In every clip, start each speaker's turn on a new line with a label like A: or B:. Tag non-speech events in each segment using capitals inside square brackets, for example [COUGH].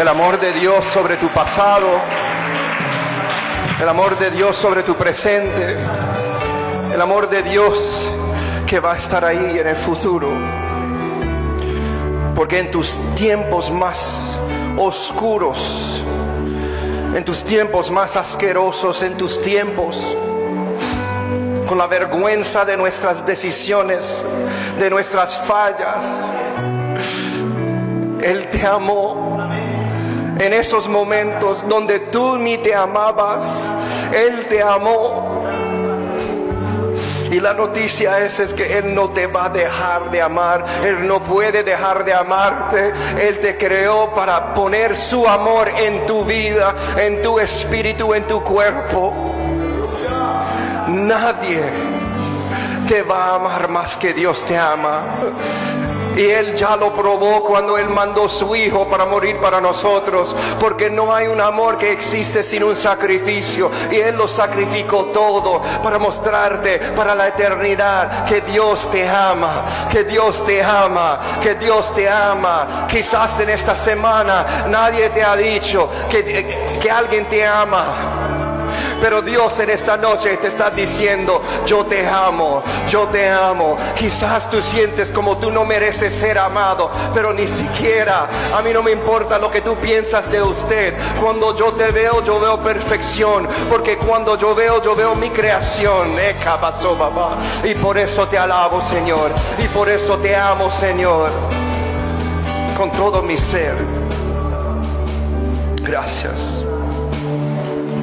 A: El amor de Dios sobre tu pasado. El amor de Dios sobre tu presente. El amor de Dios que va a estar ahí en el futuro. Porque en tus tiempos más oscuros, en tus tiempos más asquerosos, en tus tiempos con la vergüenza de nuestras decisiones, de nuestras fallas. Él te amó en esos momentos donde tú ni te amabas. Él te amó. Y la noticia es, es que Él no te va a dejar de amar. Él no puede dejar de amarte. Él te creó para poner su amor en tu vida, en tu espíritu, en tu cuerpo. Nadie te va a amar más que Dios te ama. Y Él ya lo probó cuando Él mandó su Hijo para morir para nosotros. Porque no hay un amor que existe sin un sacrificio. Y Él lo sacrificó todo para mostrarte para la eternidad que Dios te ama. Que Dios te ama. Que Dios te ama. Quizás en esta semana nadie te ha dicho que, que alguien te ama. Pero Dios en esta noche te está diciendo, yo te amo, yo te amo. Quizás tú sientes como tú no mereces ser amado, pero ni siquiera a mí no me importa lo que tú piensas de usted. Cuando yo te veo, yo veo perfección, porque cuando yo veo, yo veo mi creación. Y por eso te alabo, Señor, y por eso te amo, Señor, con todo mi ser. Gracias.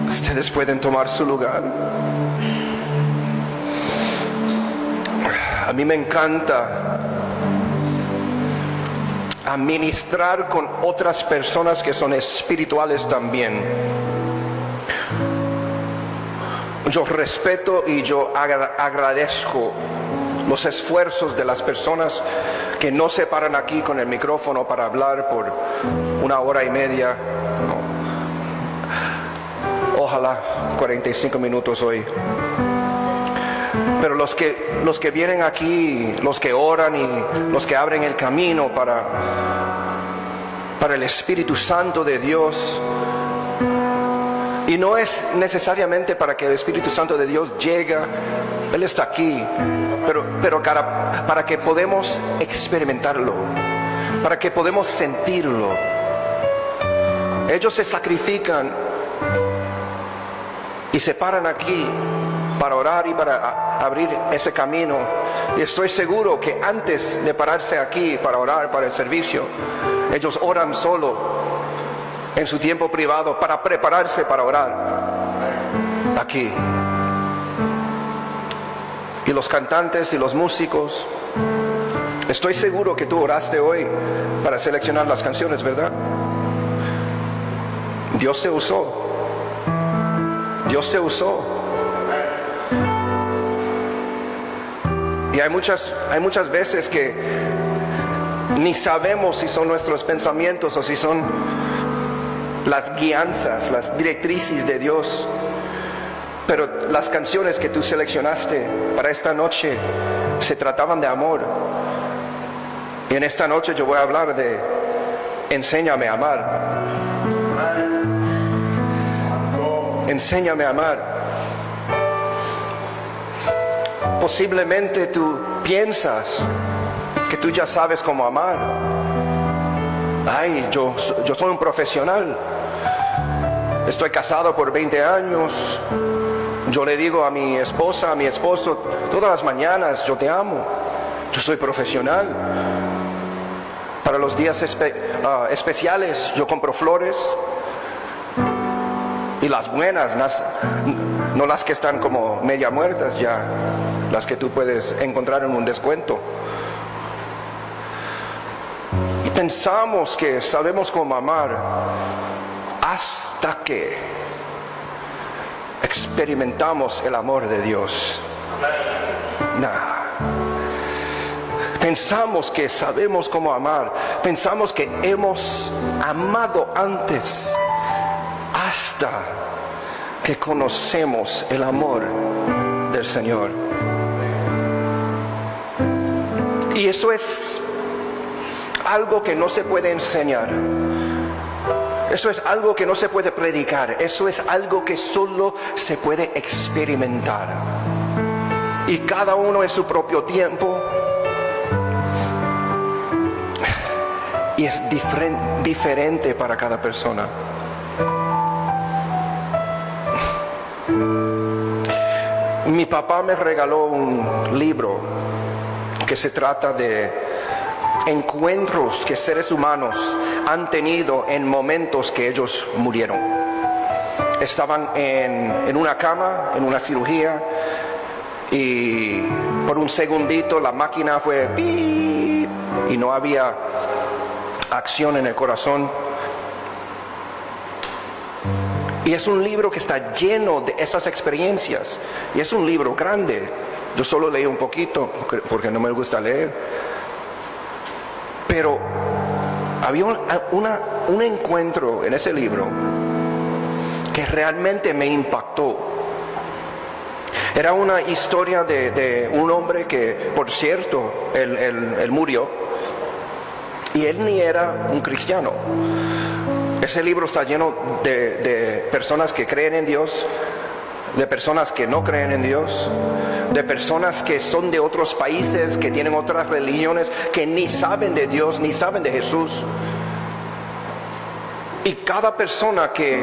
A: Ustedes pueden tomar su lugar. A mí me encanta administrar con otras personas que son espirituales también. Yo respeto y yo agradezco los esfuerzos de las personas que no se paran aquí con el micrófono para hablar por una hora y media ojalá 45 minutos hoy. Pero los que, los que vienen aquí, los que oran y los que abren el camino para, para el Espíritu Santo de Dios, y no es necesariamente para que el Espíritu Santo de Dios llegue, Él está aquí, pero, pero para, para que podamos experimentarlo, para que podamos sentirlo. Ellos se sacrifican y se paran aquí para orar y para abrir ese camino. Y estoy seguro que antes de pararse aquí para orar para el servicio, ellos oran solo en su tiempo privado para prepararse para orar aquí. Y los cantantes y los músicos, estoy seguro que tú oraste hoy para seleccionar las canciones, ¿verdad? Dios se usó Dios te usó. Y hay muchas, hay muchas veces que ni sabemos si son nuestros pensamientos o si son las guianzas, las directrices de Dios. Pero las canciones que tú seleccionaste para esta noche se trataban de amor. Y en esta noche yo voy a hablar de enséñame a amar. Enséñame a amar. Posiblemente tú piensas que tú ya sabes cómo amar. Ay, yo, yo soy un profesional. Estoy casado por 20 años. Yo le digo a mi esposa, a mi esposo, todas las mañanas, yo te amo. Yo soy profesional. Para los días ah, especiales yo compro flores, y las buenas, no las que están como media muertas ya, las que tú puedes encontrar en un descuento. Y pensamos que sabemos cómo amar hasta que experimentamos el amor de Dios. Pensamos que sabemos cómo amar. Pensamos que hemos amado antes hasta que conocemos el amor del Señor. Y eso es algo que no se puede enseñar. Eso es algo que no se puede predicar, eso es algo que solo se puede experimentar. Y cada uno en su propio tiempo. Y es diferente para cada persona. Mi papá me regaló un libro que se trata de encuentros que seres humanos han tenido en momentos que ellos murieron. Estaban en, una cama, en una cirugía, y por un segundito la máquina fue y no había acción en el corazón. Y es un libro que está lleno de esas experiencias. Y es un libro grande. Yo solo leí un poquito porque no me gusta leer. Pero había un encuentro en ese libro que realmente me impactó. Era una historia de, un hombre que, por cierto, él, murió y él ni era un cristiano. Ese libro está lleno de, de personas que creen en Dios, de personas que no creen en Dios, de personas que son de otros países, que tienen otras religiones, que ni saben de Dios, ni saben de Jesús. Y cada persona que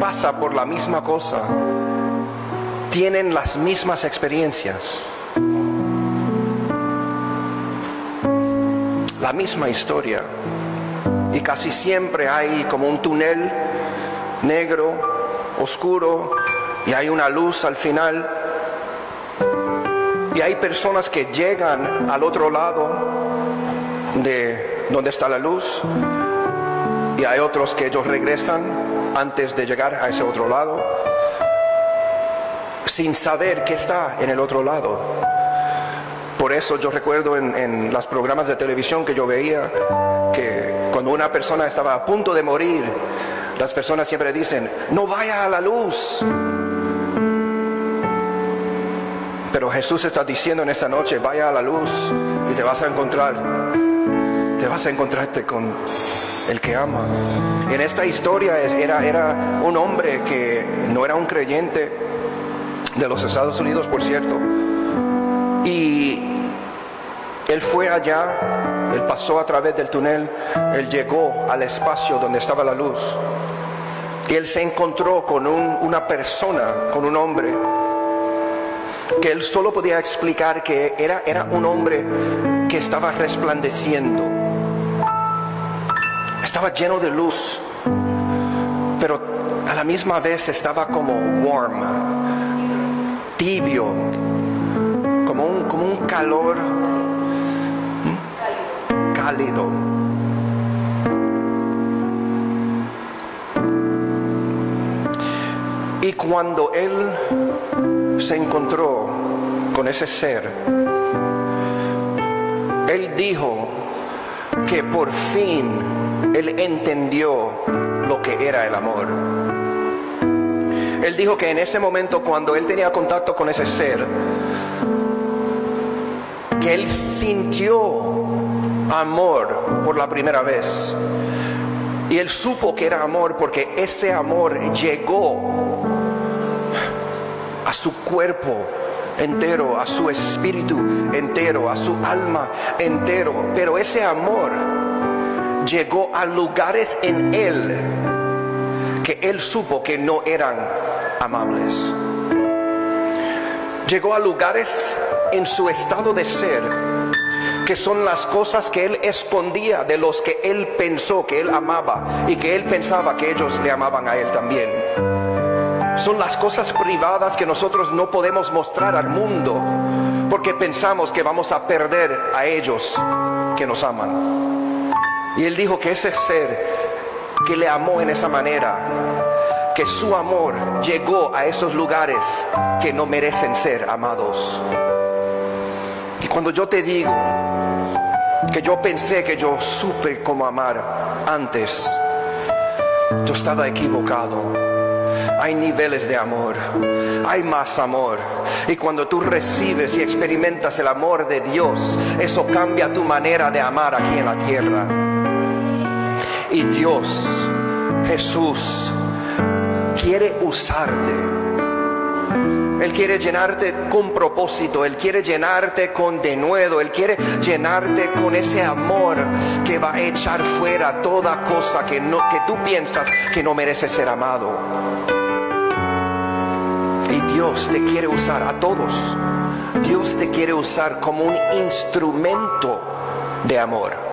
A: pasa por la misma cosa, tienen las mismas experiencias. La misma historia. Y casi siempre hay como un túnel negro, oscuro, y hay una luz al final. Y hay personas que llegan al otro lado de donde está la luz y hay otros que ellos regresan antes de llegar a ese otro lado sin saber qué está en el otro lado. Por eso yo recuerdo en, los programas de televisión que yo veía que cuando una persona estaba a punto de morir, las personas siempre dicen, no vaya a la luz, pero Jesús está diciendo en esta noche, vaya a la luz y te vas a encontrar, te vas a encontrarte con el que ama. En esta historia era, era un hombre que no era un creyente de los Estados Unidos, por cierto, él fue allá, él pasó a través del túnel, él llegó al espacio donde estaba la luz. Y él se encontró con una persona, con un hombre que él solo podía explicar que era, era un hombre que estaba resplandeciendo, estaba lleno de luz, pero a la misma vez estaba como warm, tibio, como un, como un calor cálido. Y cuando él se encontró con ese ser, él dijo que por fin él entendió lo que era el amor. Él dijo que en ese momento cuando él tenía contacto con ese ser, que él sintió amor por la primera vez. Y él supo que era amor porque ese amor llegó a su cuerpo entero, a su espíritu entero, a su alma entero. Pero ese amor llegó a lugares en él que él supo que no eran amables. Llegó a lugares en su estado de ser que son las cosas que él escondía de los que él pensó que él amaba y que él pensaba que ellos le amaban a él también. Son las cosas privadas que nosotros no podemos mostrar al mundo porque pensamos que vamos a perder a ellos que nos aman. Y él dijo que ese ser que le amó en esa manera, que su amor llegó a esos lugares que no merecen ser amados. Y cuando yo te digo que yo pensé que yo supe cómo amar antes, yo estaba equivocado hay niveles de amor, hay más amor. Y cuando tú recibes y experimentas el amor de Dios, eso cambia tu manera de amar aquí en la tierra. Y Dios Jesús quiere usarte. Él quiere llenarte con propósito, Él quiere llenarte con denuedo, Él quiere llenarte con ese amor que va a echar fuera toda cosa que, no, que tú piensas que no merece ser amado. Y Dios te quiere usar a todos. Dios te quiere usar como un instrumento de amor.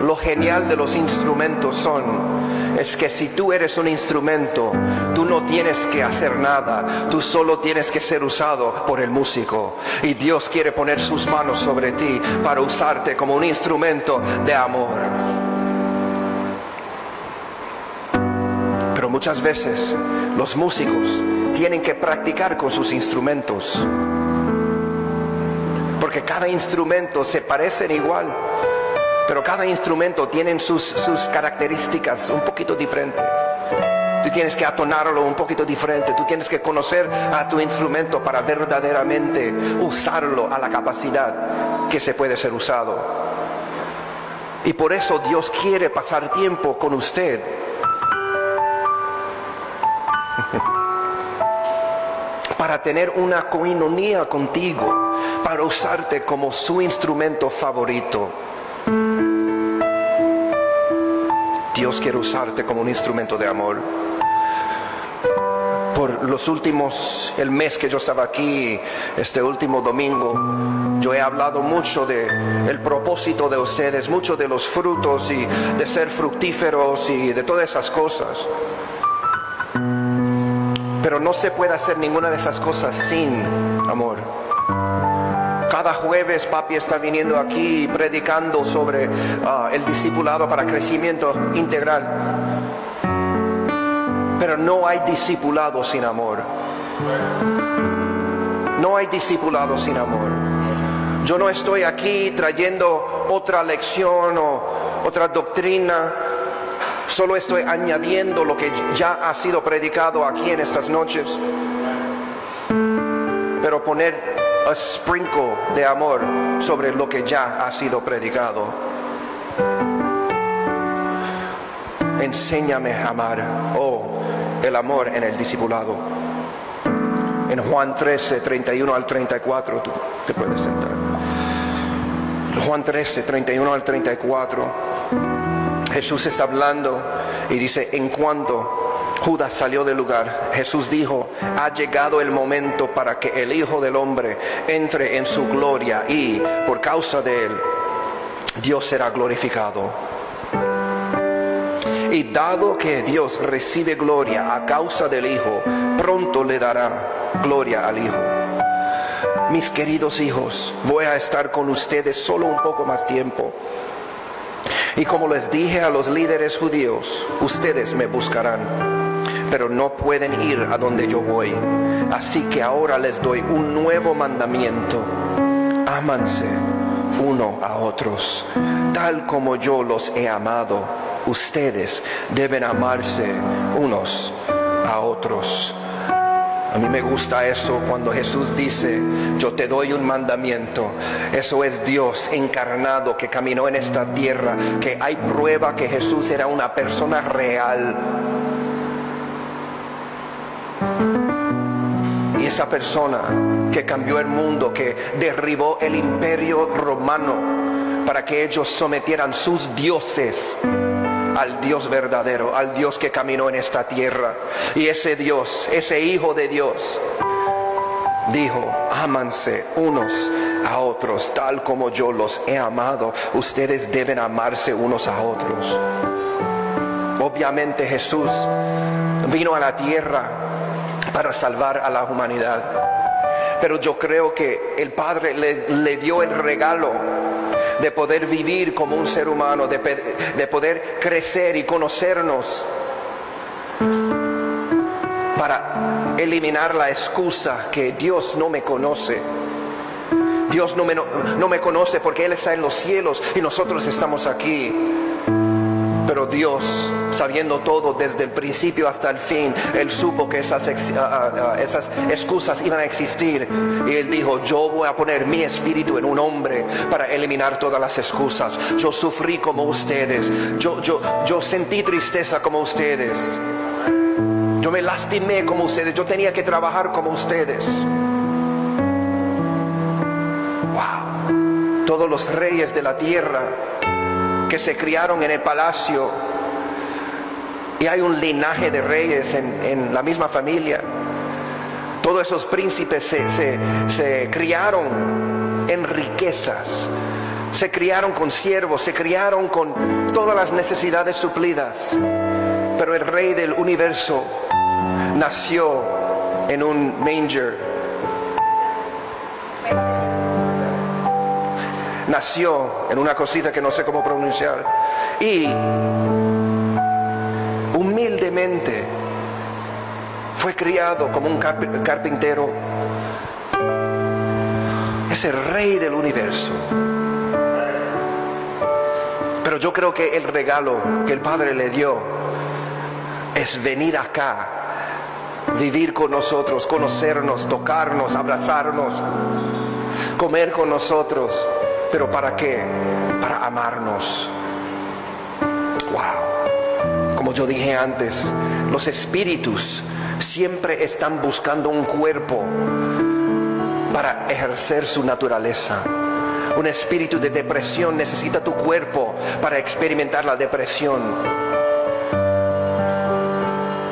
A: Lo genial de los instrumentos son es que si tú eres un instrumento, tú no tienes que hacer nada, tú solo tienes que ser usado por el músico. Y Dios quiere poner sus manos sobre ti para usarte como un instrumento de amor. Pero muchas veces los músicos tienen que practicar con sus instrumentos. Porque cada instrumento se parecen igual pero cada instrumento tiene sus, sus características un poquito diferentes. Tú tienes que atonarlo un poquito diferente. Tú tienes que conocer a tu instrumento para verdaderamente usarlo a la capacidad que se puede ser usado. Y por eso Dios quiere pasar tiempo con usted. [LAUGHS] para tener una coinonía contigo, para usarte como su instrumento favorito. Dios quiere usarte como un instrumento de amor. Por los últimos, el mes que yo estaba aquí, este último domingo, yo he hablado mucho de el propósito de ustedes, mucho de los frutos y de ser fructíferos y de todas esas cosas. Pero no se puede hacer ninguna de esas cosas sin amor. Cada jueves papi está viniendo aquí predicando sobre ah, el discipulado para crecimiento integral. Pero no hay discipulado sin amor. No hay discipulado sin amor. Yo no estoy aquí trayendo otra lección o otra doctrina. Solo estoy añadiendo lo que ya ha sido predicado aquí en estas noches. Pero poner a sprinkle de amor sobre lo que ya ha sido predicado. Enséñame a amar, oh, el amor en el discipulado. En Juan 13, 31 al 34, tú te puedes sentar. Juan 13, 31 al 34, Jesús está hablando y dice, en cuanto Judas salió del lugar. Jesús dijo, ha llegado el momento para que el Hijo del Hombre entre en su gloria y por causa de él Dios será glorificado. Y dado que Dios recibe gloria a causa del Hijo, pronto le dará gloria al Hijo. Mis queridos hijos, voy a estar con ustedes solo un poco más tiempo. Y como les dije a los líderes judíos, ustedes me buscarán pero no pueden ir a donde yo voy. Así que ahora les doy un nuevo mandamiento. Ámanse uno a otros, tal como yo los he amado. Ustedes deben amarse unos a otros. A mí me gusta eso cuando Jesús dice, yo te doy un mandamiento. Eso es Dios encarnado que caminó en esta tierra, que hay prueba que Jesús era una persona real y esa persona que cambió el mundo, que derribó el imperio romano para que ellos sometieran sus dioses al Dios verdadero, al Dios que caminó en esta tierra. Y ese Dios, ese Hijo de Dios, dijo, ámanse unos a otros, tal como yo los he amado, ustedes deben amarse unos a otros. Obviamente Jesús vino a la tierra para salvar a la humanidad. Pero yo creo que el Padre le, dio el regalo de poder vivir como un ser humano, de, de poder crecer y conocernos para eliminar la excusa que Dios no me conoce. Dios no me, no me conoce porque Él está en los cielos y nosotros estamos aquí Pero Dios, sabiendo todo desde el principio hasta el fin, Él supo que esas, esas excusas iban a existir. Y Él dijo, yo voy a poner mi espíritu en un hombre para eliminar todas las excusas. Yo sufrí como ustedes. Yo, yo, yo sentí tristeza como ustedes. Yo me lastimé como ustedes. Yo tenía que trabajar como ustedes. Wow. Todos los reyes de la tierra que se criaron en el palacio. Y hay un linaje de reyes en, la misma familia. Todos esos príncipes se, se criaron en riquezas. Se criaron con siervos, se criaron con todas las necesidades suplidas. Pero el rey del universo nació en un manger nació en una cosita que no sé cómo pronunciar. Y humildemente fue criado como un carpintero. Es el rey del universo. Pero yo creo que el regalo que el Padre le dio es venir acá, vivir con nosotros, conocernos, tocarnos, abrazarnos, comer con nosotros ¿Pero para qué? Para amarnos. Wow. Como yo dije antes, los espíritus siempre están buscando un cuerpo para ejercer su naturaleza. Un espíritu de depresión necesita tu cuerpo para experimentar la depresión.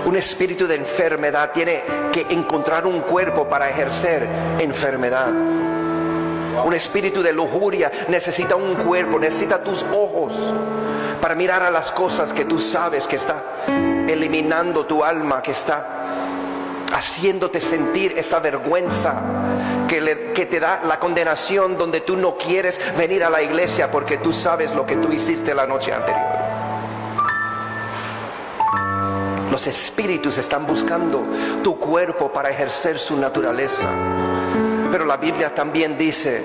A: Un espíritu de enfermedad tiene que encontrar un cuerpo para ejercer enfermedad. Un espíritu de lujuria necesita un cuerpo, necesita tus ojos para mirar a las cosas que tú sabes que está eliminando tu alma, que está haciéndote sentir esa vergüenza que, te da la condenación donde tú no quieres venir a la iglesia porque tú sabes lo que tú hiciste la noche anterior. Los espíritus están buscando tu cuerpo para ejercer su naturaleza. Pero la Biblia también dice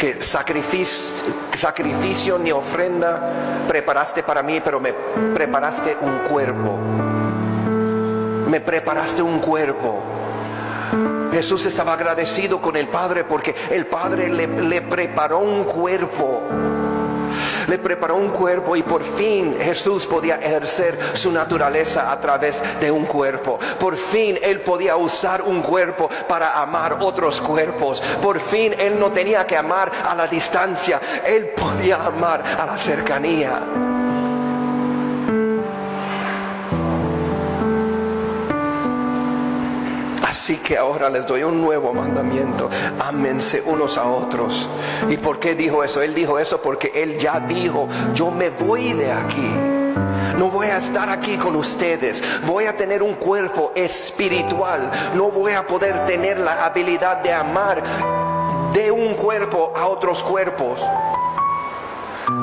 A: que sacrificio, sacrificio ni ofrenda preparaste para mí, pero me preparaste un cuerpo. Me preparaste un cuerpo. Jesús estaba agradecido con el Padre porque el Padre le, le preparó un cuerpo le preparó un cuerpo y por fin Jesús podía ejercer su naturaleza a través de un cuerpo. Por fin Él podía usar un cuerpo para amar otros cuerpos. Por fin Él no tenía que amar a la distancia, Él podía amar a la cercanía. Así que ahora les doy un nuevo mandamiento. Ámense unos a otros. ¿Y por qué dijo eso? Él dijo eso porque Él ya dijo, yo me voy de aquí. No voy a estar aquí con ustedes. Voy a tener un cuerpo espiritual. No voy a poder tener la habilidad de amar de un cuerpo a otros cuerpos.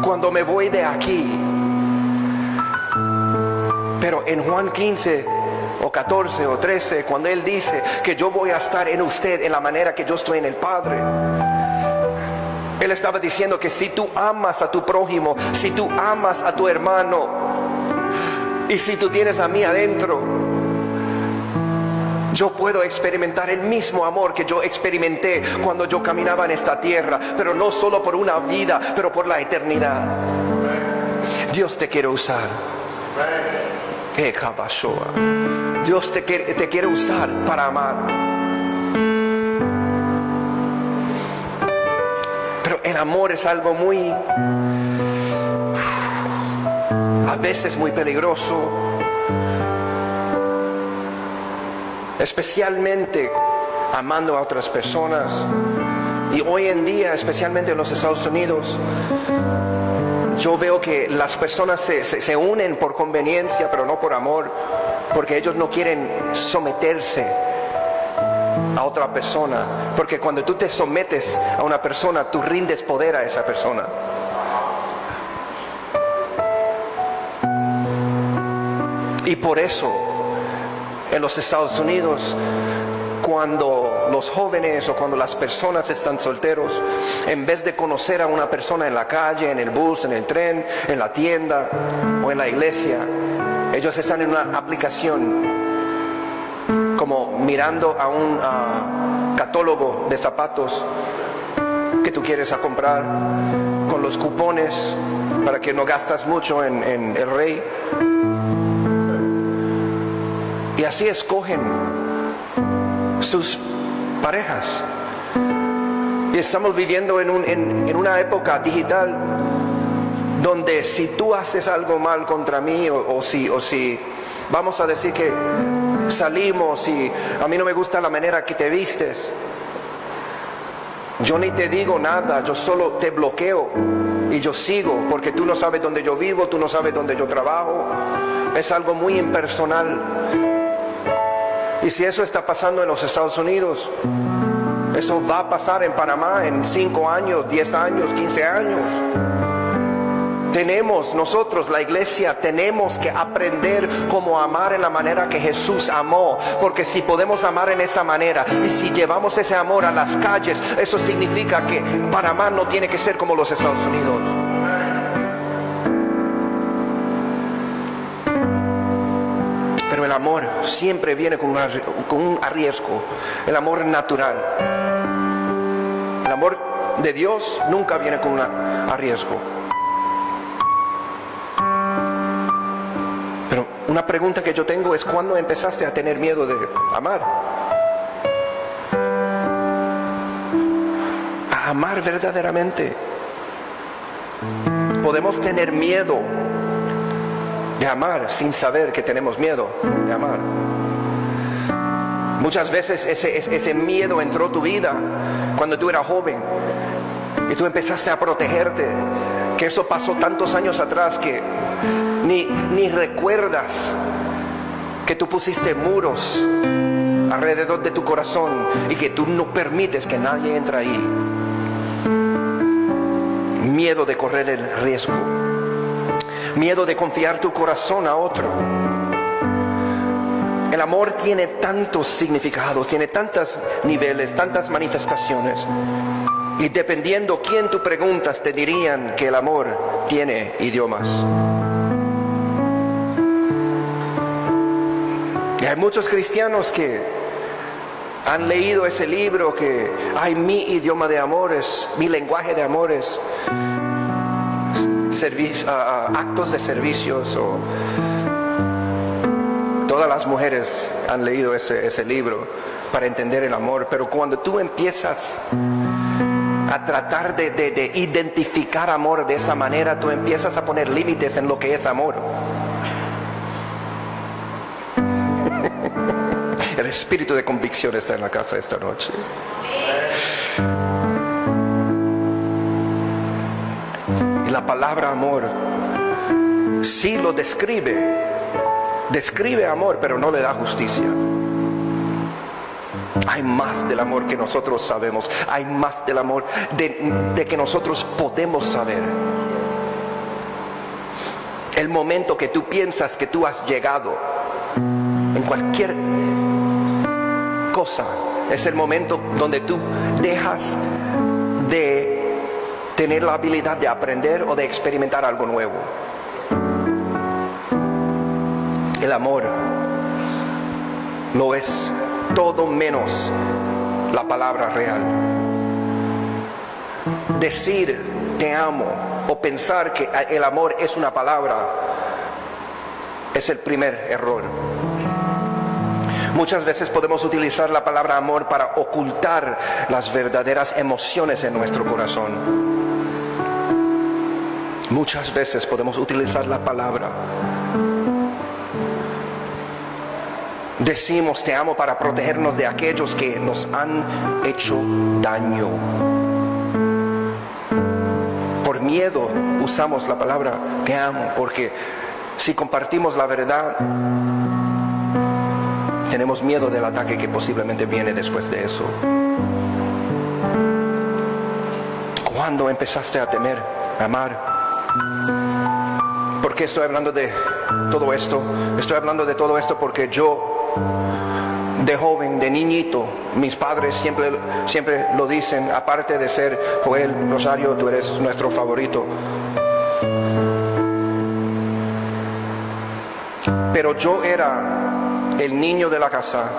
A: Cuando me voy de aquí. Pero en Juan 15 o 14 o 13, cuando Él dice que yo voy a estar en usted en la manera que yo estoy en el Padre. Él estaba diciendo que si tú amas a tu prójimo, si tú amas a tu hermano, y si tú tienes a mí adentro, yo puedo experimentar el mismo amor que yo experimenté cuando yo caminaba en esta tierra, pero no solo por una vida, pero por la eternidad. Dios te quiere usar. Dios te quiere, te quiere usar para amar. Pero el amor es algo muy, a veces muy peligroso, especialmente amando a otras personas. Y hoy en día, especialmente en los Estados Unidos, yo veo que las personas se, unen por conveniencia, pero no por amor, porque ellos no quieren someterse a otra persona, porque cuando tú te sometes a una persona, tú rindes poder a esa persona. Y por eso en los Estados Unidos cuando los jóvenes o cuando las personas están solteros, en vez de conocer a una persona en la calle, en el bus, en el tren, en la tienda o en la iglesia, ellos están en una aplicación como mirando a un catálogo de zapatos que tú quieres a comprar con los cupones para que no gastas mucho en, en el rey. Y así escogen sus parejas. Y estamos viviendo en, un, en, una época digital donde si tú haces algo mal contra mí o, si, o si vamos a decir que salimos y a mí no me gusta la manera que te vistes, yo ni te digo nada, yo solo te bloqueo y yo sigo porque tú no sabes dónde yo vivo, tú no sabes dónde yo trabajo. Es algo muy impersonal. Y si eso está pasando en los Estados Unidos, eso va a pasar en Panamá en 5 años, 10 años, 15 años. Tenemos nosotros, la iglesia, tenemos que aprender cómo amar en la manera que Jesús amó. Porque si podemos amar en esa manera y si llevamos ese amor a las calles, eso significa que Panamá no tiene que ser como los Estados Unidos. Amor siempre viene con, un arriesgo, el amor natural. El amor de Dios nunca viene con un arriesgo. Pero una pregunta que yo tengo es, ¿cuándo empezaste a tener miedo de amar? A amar verdaderamente. Podemos tener miedo de amar sin saber que tenemos miedo de amar. Muchas veces ese, ese miedo entró tu vida cuando tú eras joven y tú empezaste a protegerte, que eso pasó tantos años atrás que ni, ni recuerdas que tú pusiste muros alrededor de tu corazón y que tú no permites que nadie entre ahí. Miedo de correr el riesgo miedo de confiar tu corazón a otro. El amor tiene tantos significados, tiene tantos niveles, tantas manifestaciones. Y dependiendo quién tú preguntas, te dirían que el amor tiene idiomas. Y hay muchos cristianos que han leído ese libro que hay mi idioma de amores, mi lenguaje de amores actos de servicios o todas las mujeres han leído ese, libro para entender el amor, pero cuando tú empiezas a tratar de, de, identificar amor de esa manera, tú empiezas a poner límites en lo que es amor. [LAUGHS] El espíritu de convicción está en la casa esta noche. La palabra amor sí lo describe, describe amor, pero no le da justicia. Hay más del amor que nosotros sabemos, hay más del amor de, de que nosotros podemos saber. El momento que tú piensas que tú has llegado en cualquier cosa es el momento donde tú dejas de tener la habilidad de aprender o de experimentar algo nuevo. El amor no es todo menos la palabra real. Decir te amo o pensar que el amor es una palabra es el primer error. Muchas veces podemos utilizar la palabra amor para ocultar las verdaderas emociones en nuestro corazón. Muchas veces podemos utilizar la palabra. Decimos te amo para protegernos de aquellos que nos han hecho daño. Por miedo usamos la palabra te amo porque si compartimos la verdad tenemos miedo del ataque que posiblemente viene después de eso. ¿Cuándo empezaste a temer, a amar? ¿Por qué estoy hablando de todo esto? Estoy hablando de todo esto porque yo de joven, de niñito, mis padres siempre, siempre lo dicen, aparte de ser Joel Rosario, tú eres nuestro favorito. Pero yo era el niño de la casa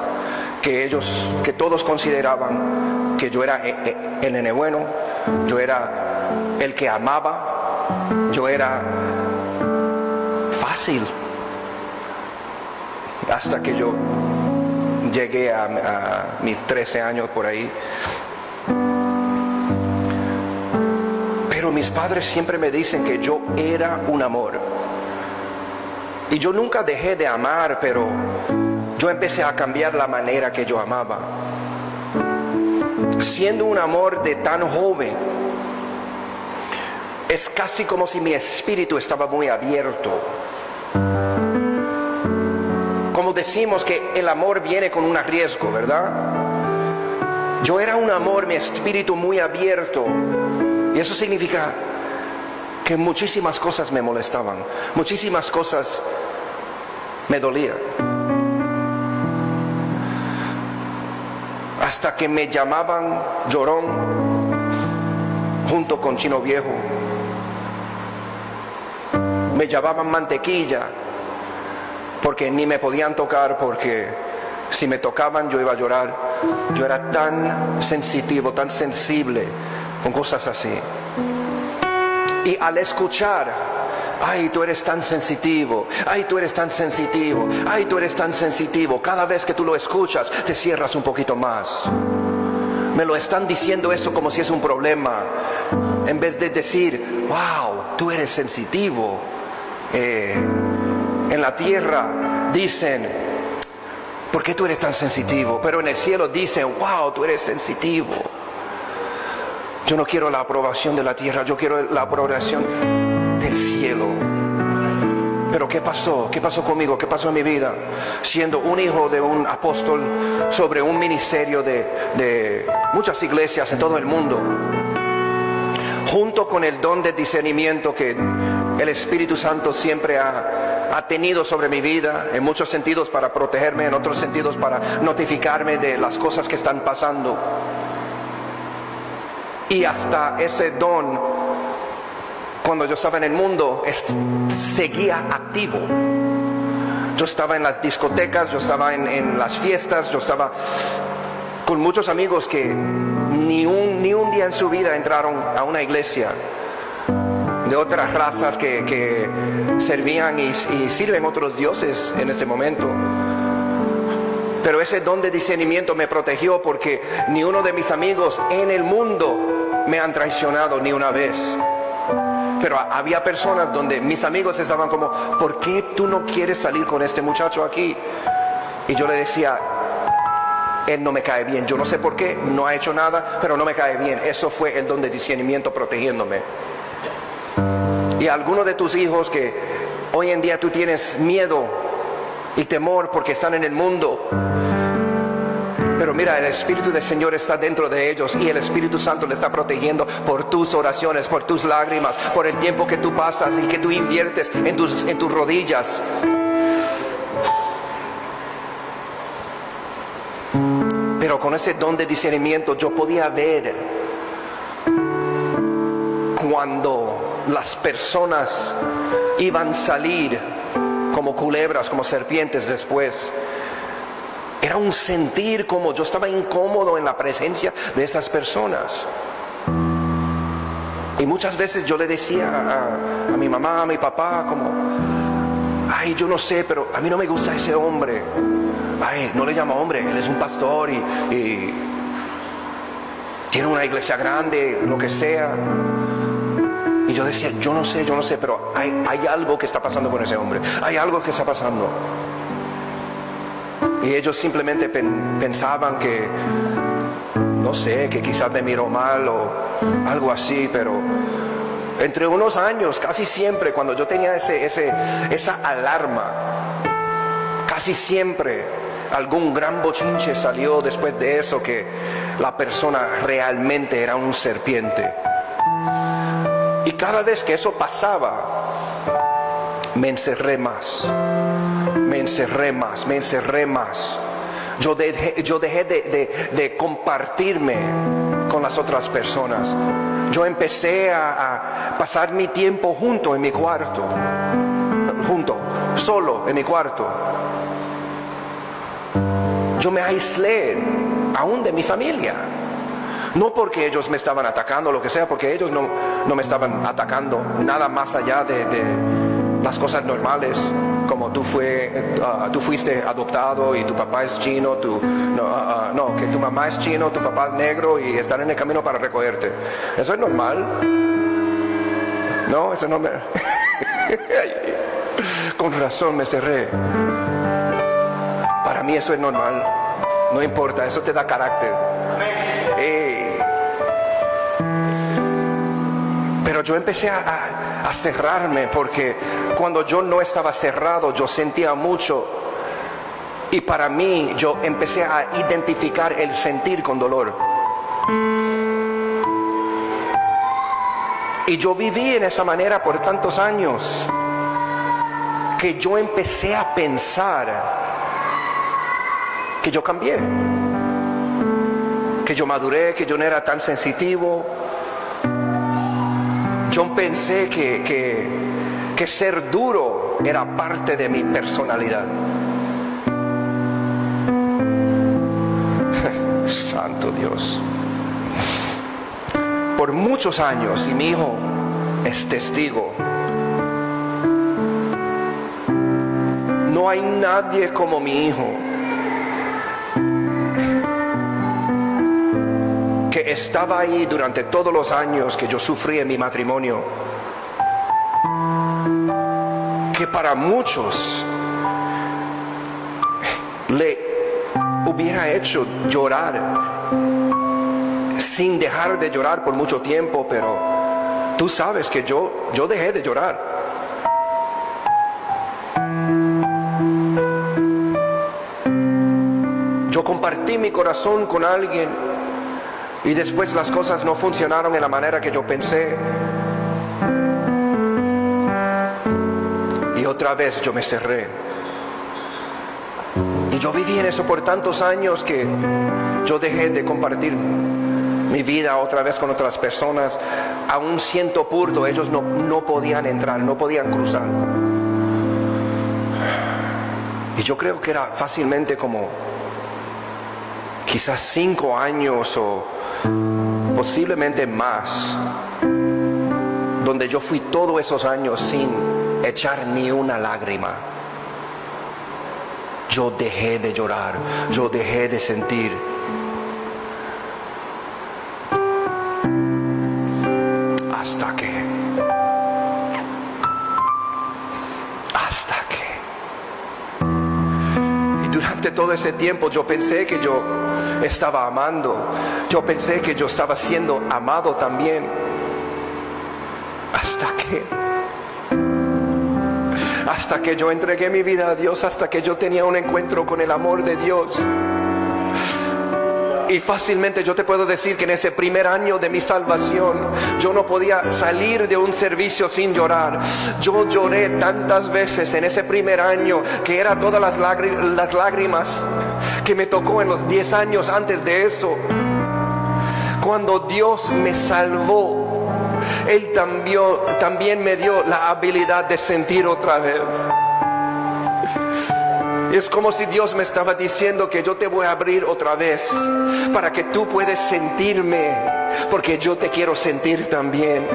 A: que ellos, que todos consideraban que yo era eh, eh, el nene bueno, yo era el que amaba, yo era fácil. Hasta que yo llegué a, mis 13 años por ahí. Pero mis padres siempre me dicen que yo era un amor. Y yo nunca dejé de amar, pero yo empecé a cambiar la manera que yo amaba. Siendo un amor de tan joven, es casi como si mi espíritu estaba muy abierto. Decimos que el amor viene con un riesgo, ¿verdad? Yo era un amor, mi espíritu muy abierto. Y eso significa que muchísimas cosas me molestaban, muchísimas cosas me dolían. Hasta que me llamaban llorón junto con Chino Viejo. Me llamaban mantequilla porque ni me podían tocar porque si me tocaban yo iba a llorar. Yo era tan sensitivo, tan sensible con cosas así. Y al escuchar, ay, tú eres tan sensitivo, ay, tú eres tan sensitivo, ay, tú eres tan sensitivo, cada vez que tú lo escuchas, te cierras un poquito más. Me lo están diciendo eso como si es un problema, en vez de decir, wow, tú eres sensitivo. Eh, en la tierra dicen, ¿por qué tú eres tan sensitivo? Pero en el cielo dicen, wow, tú eres sensitivo. Yo no quiero la aprobación de la tierra, yo quiero la aprobación del cielo. Pero ¿qué pasó? ¿Qué pasó conmigo? ¿Qué pasó en mi vida? Siendo un hijo de un apóstol sobre un ministerio de, muchas iglesias en todo el mundo, junto con el don de discernimiento que el Espíritu Santo siempre ha, ha, tenido sobre mi vida, en muchos sentidos para protegerme, en otros sentidos para notificarme de las cosas que están pasando y hasta ese don, cuando yo estaba en el mundo, seguía activo. Yo estaba en las discotecas, yo estaba en, las fiestas, yo estaba con muchos amigos que ni un, ni un día en su vida entraron a una iglesia de otras razas que, servían y, sirven otros dioses en ese momento. Pero ese don de discernimiento me protegió porque ni uno de mis amigos en el mundo me han traicionado ni una vez. Pero había personas donde mis amigos estaban como, ¿por qué tú no quieres salir con este muchacho aquí? Y yo le decía, él no me cae bien. Yo no sé por qué, no ha hecho nada, pero no me cae bien. Eso fue el don de discernimiento protegiéndome. Y algunos de tus hijos que hoy en día tú tienes miedo y temor porque están en el mundo, pero mira, el Espíritu del Señor está dentro de ellos y el Espíritu Santo le está protegiendo por tus oraciones, por tus lágrimas, por el tiempo que tú pasas y que tú inviertes en tus, en tus rodillas. Pero con ese don de discernimiento yo podía ver cuando las personas iban a salir como culebras, como serpientes después era un sentir como yo estaba incómodo en la presencia de esas personas. Y muchas veces yo le decía a, mi mamá, a mi papá, como, ay, yo no sé, pero a mí no me gusta ese hombre. Ay, no le llamo hombre, él es un pastor y, tiene una iglesia grande, lo que sea. Yo decía, yo no sé, yo no sé, pero hay, algo que está pasando con ese hombre. Hay algo que está pasando. Y ellos simplemente pensaban que, no sé, que quizás me miró mal o algo así, pero entre unos años, casi siempre, cuando yo tenía ese, esa alarma, casi siempre algún gran bochinche salió después de eso que la persona realmente era un serpiente. Y cada vez que eso pasaba, me encerré más me encerré más, me encerré más. Yo dejé, yo dejé de, compartirme con las otras personas. Yo empecé a, a pasar mi tiempo junto en mi cuarto, junto, solo en mi cuarto. Yo me aislé aún de mi familia. No porque ellos me estaban atacando lo que sea, porque ellos no, no me estaban atacando nada más allá de, las cosas normales, como tú, fue, uh, tú fuiste adoptado y tu papá es chino, tú, no, uh, no, que tu mamá es chino, tu papá es negro y están en el camino para recogerte. Eso es normal. No, eso no me... [LAUGHS] Con razón me cerré. Para mí eso es normal. No importa, eso te da carácter. Pero yo empecé a, cerrarme porque cuando yo no estaba cerrado yo sentía mucho y para mí yo empecé a identificar el sentir con dolor. Y yo viví en esa manera por tantos años que yo empecé a pensar que yo cambié, que yo maduré, que yo no era tan sensitivo, yo pensé que, que, ser duro era parte de mi personalidad. [LAUGHS] Santo Dios. Por muchos años, y mi hijo es testigo, no hay nadie como mi hijo estaba ahí durante todos los años que yo sufrí en mi matrimonio, que para muchos le hubiera hecho llorar sin dejar de llorar por mucho tiempo, pero tú sabes que yo, yo dejé de llorar. Yo compartí mi corazón con alguien y después las cosas no funcionaron en la manera que yo pensé. Y otra vez yo me cerré. Y yo viví en eso por tantos años que yo dejé de compartir mi vida otra vez con otras personas. Aún siento puro, ellos no, no podían entrar, no podían cruzar. Y yo creo que era fácilmente como quizás cinco años o posiblemente más, donde yo fui todos esos años sin echar ni una lágrima. Yo dejé de llorar, yo dejé de sentir. Todo ese tiempo yo pensé que yo estaba amando. Yo pensé que yo estaba siendo amado también. Hasta que, hasta que yo entregué mi vida a Dios, hasta que yo tenía un encuentro con el amor de Dios. Y fácilmente yo te puedo decir que en ese primer año de mi salvación yo no podía salir de un servicio sin llorar. Yo lloré tantas veces en ese primer año que era todas las, lágrimas que me tocó en los 10 años antes de eso. Cuando Dios me salvó, Él también me dio la habilidad de sentir otra vez. Es como si Dios me estaba diciendo que yo te voy a abrir otra vez para que tú puedas sentirme, porque yo te quiero sentir también.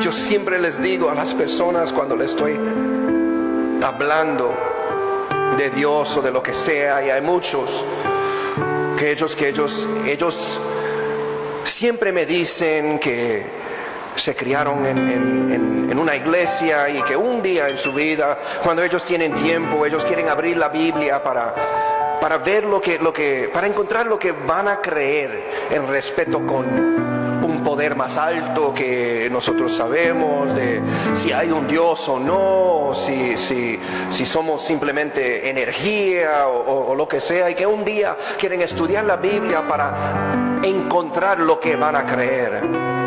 A: Yo siempre les digo a las personas cuando les estoy hablando de Dios o de lo que sea, y hay muchos que ellos, que ellos, ellos siempre me dicen que se criaron en, una iglesia y que un día en su vida, cuando ellos tienen tiempo, ellos quieren abrir la Biblia para, para ver lo que, lo que, para encontrar lo que van a creer en respeto con un poder más alto que nosotros sabemos, de si hay un Dios o no, si, si, si somos simplemente energía o, lo que sea, y que un día quieren estudiar la Biblia para encontrar lo que van a creer.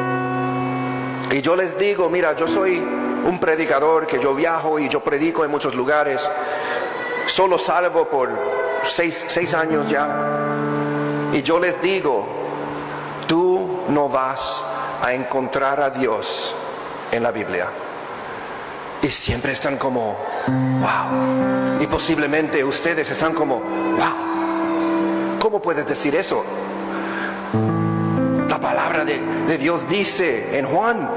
A: Y yo les digo, mira, yo soy un predicador que yo viajo y yo predico en muchos lugares, solo salvo por seis, seis años ya. Y yo les digo, tú no vas a encontrar a Dios en la Biblia. Y siempre están como, wow. Y posiblemente ustedes están como, wow. ¿Cómo puedes decir eso? La palabra de, Dios dice en Juan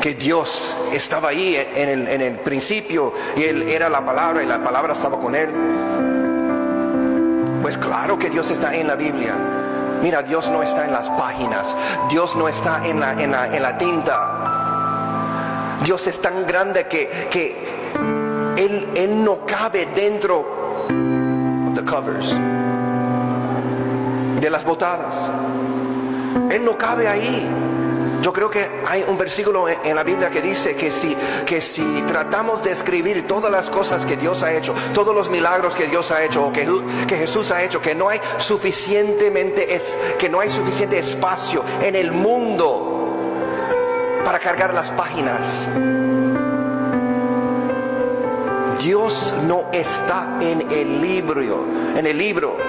A: que Dios estaba ahí en el, principio y Él era la palabra y la palabra estaba con Él. Pues claro que Dios está en la Biblia. Mira, Dios no está en las páginas, Dios no está en la, en la, en la tinta. Dios es tan grande que, él no cabe dentro de covers, de las botadas. Él no cabe ahí. Yo creo que hay un versículo en la Biblia que dice que si, que si tratamos de escribir todas las cosas que Dios ha hecho, todos los milagros que Dios ha hecho o que, que Jesús ha hecho, que no hay suficientemente es, que no hay suficiente espacio en el mundo para cargar las páginas. Dios no está en el libro, en el libro.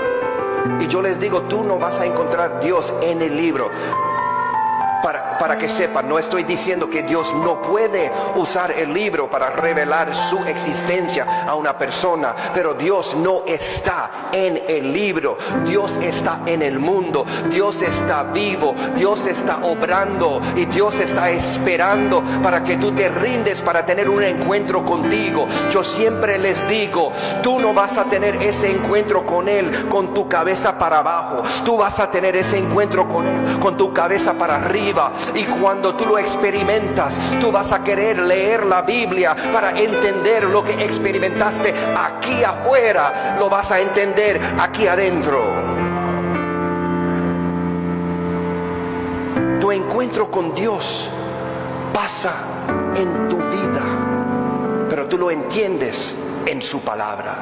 A: Y yo les digo, tú no vas a encontrar Dios en el libro. Para, que sepan, no estoy diciendo que Dios no puede usar el libro para revelar su existencia a una persona, pero Dios no está en el libro, Dios está en el mundo, Dios está vivo, Dios está obrando y Dios está esperando para que tú te rindes para tener un encuentro contigo. Yo siempre les digo, tú no vas a tener ese encuentro con Él con tu cabeza para abajo, tú vas a tener ese encuentro con Él con tu cabeza para arriba y cuando tú lo experimentas, tú vas a querer leer la Biblia para entender lo que experimentaste aquí afuera. Lo vas a entender aquí adentro. Tu encuentro con Dios pasa en tu vida, pero tú lo entiendes en su palabra.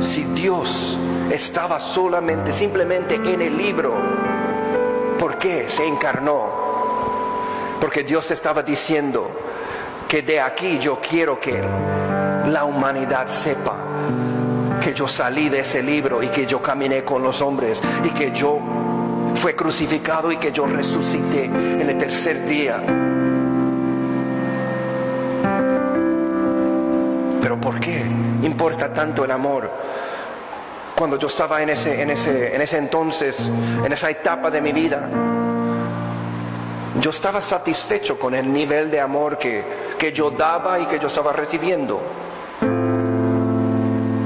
A: Si Dios estaba solamente, simplemente en el libro. ¿Por qué se encarnó? Porque Dios estaba diciendo que de aquí yo quiero que la humanidad sepa que yo salí de ese libro y que yo caminé con los hombres y que yo fue crucificado y que yo resucité en el tercer día. Pero ¿por qué importa tanto el amor? Cuando yo estaba en ese, en ese, en ese entonces, en esa etapa de mi vida, yo estaba satisfecho con el nivel de amor que, que yo daba y que yo estaba recibiendo.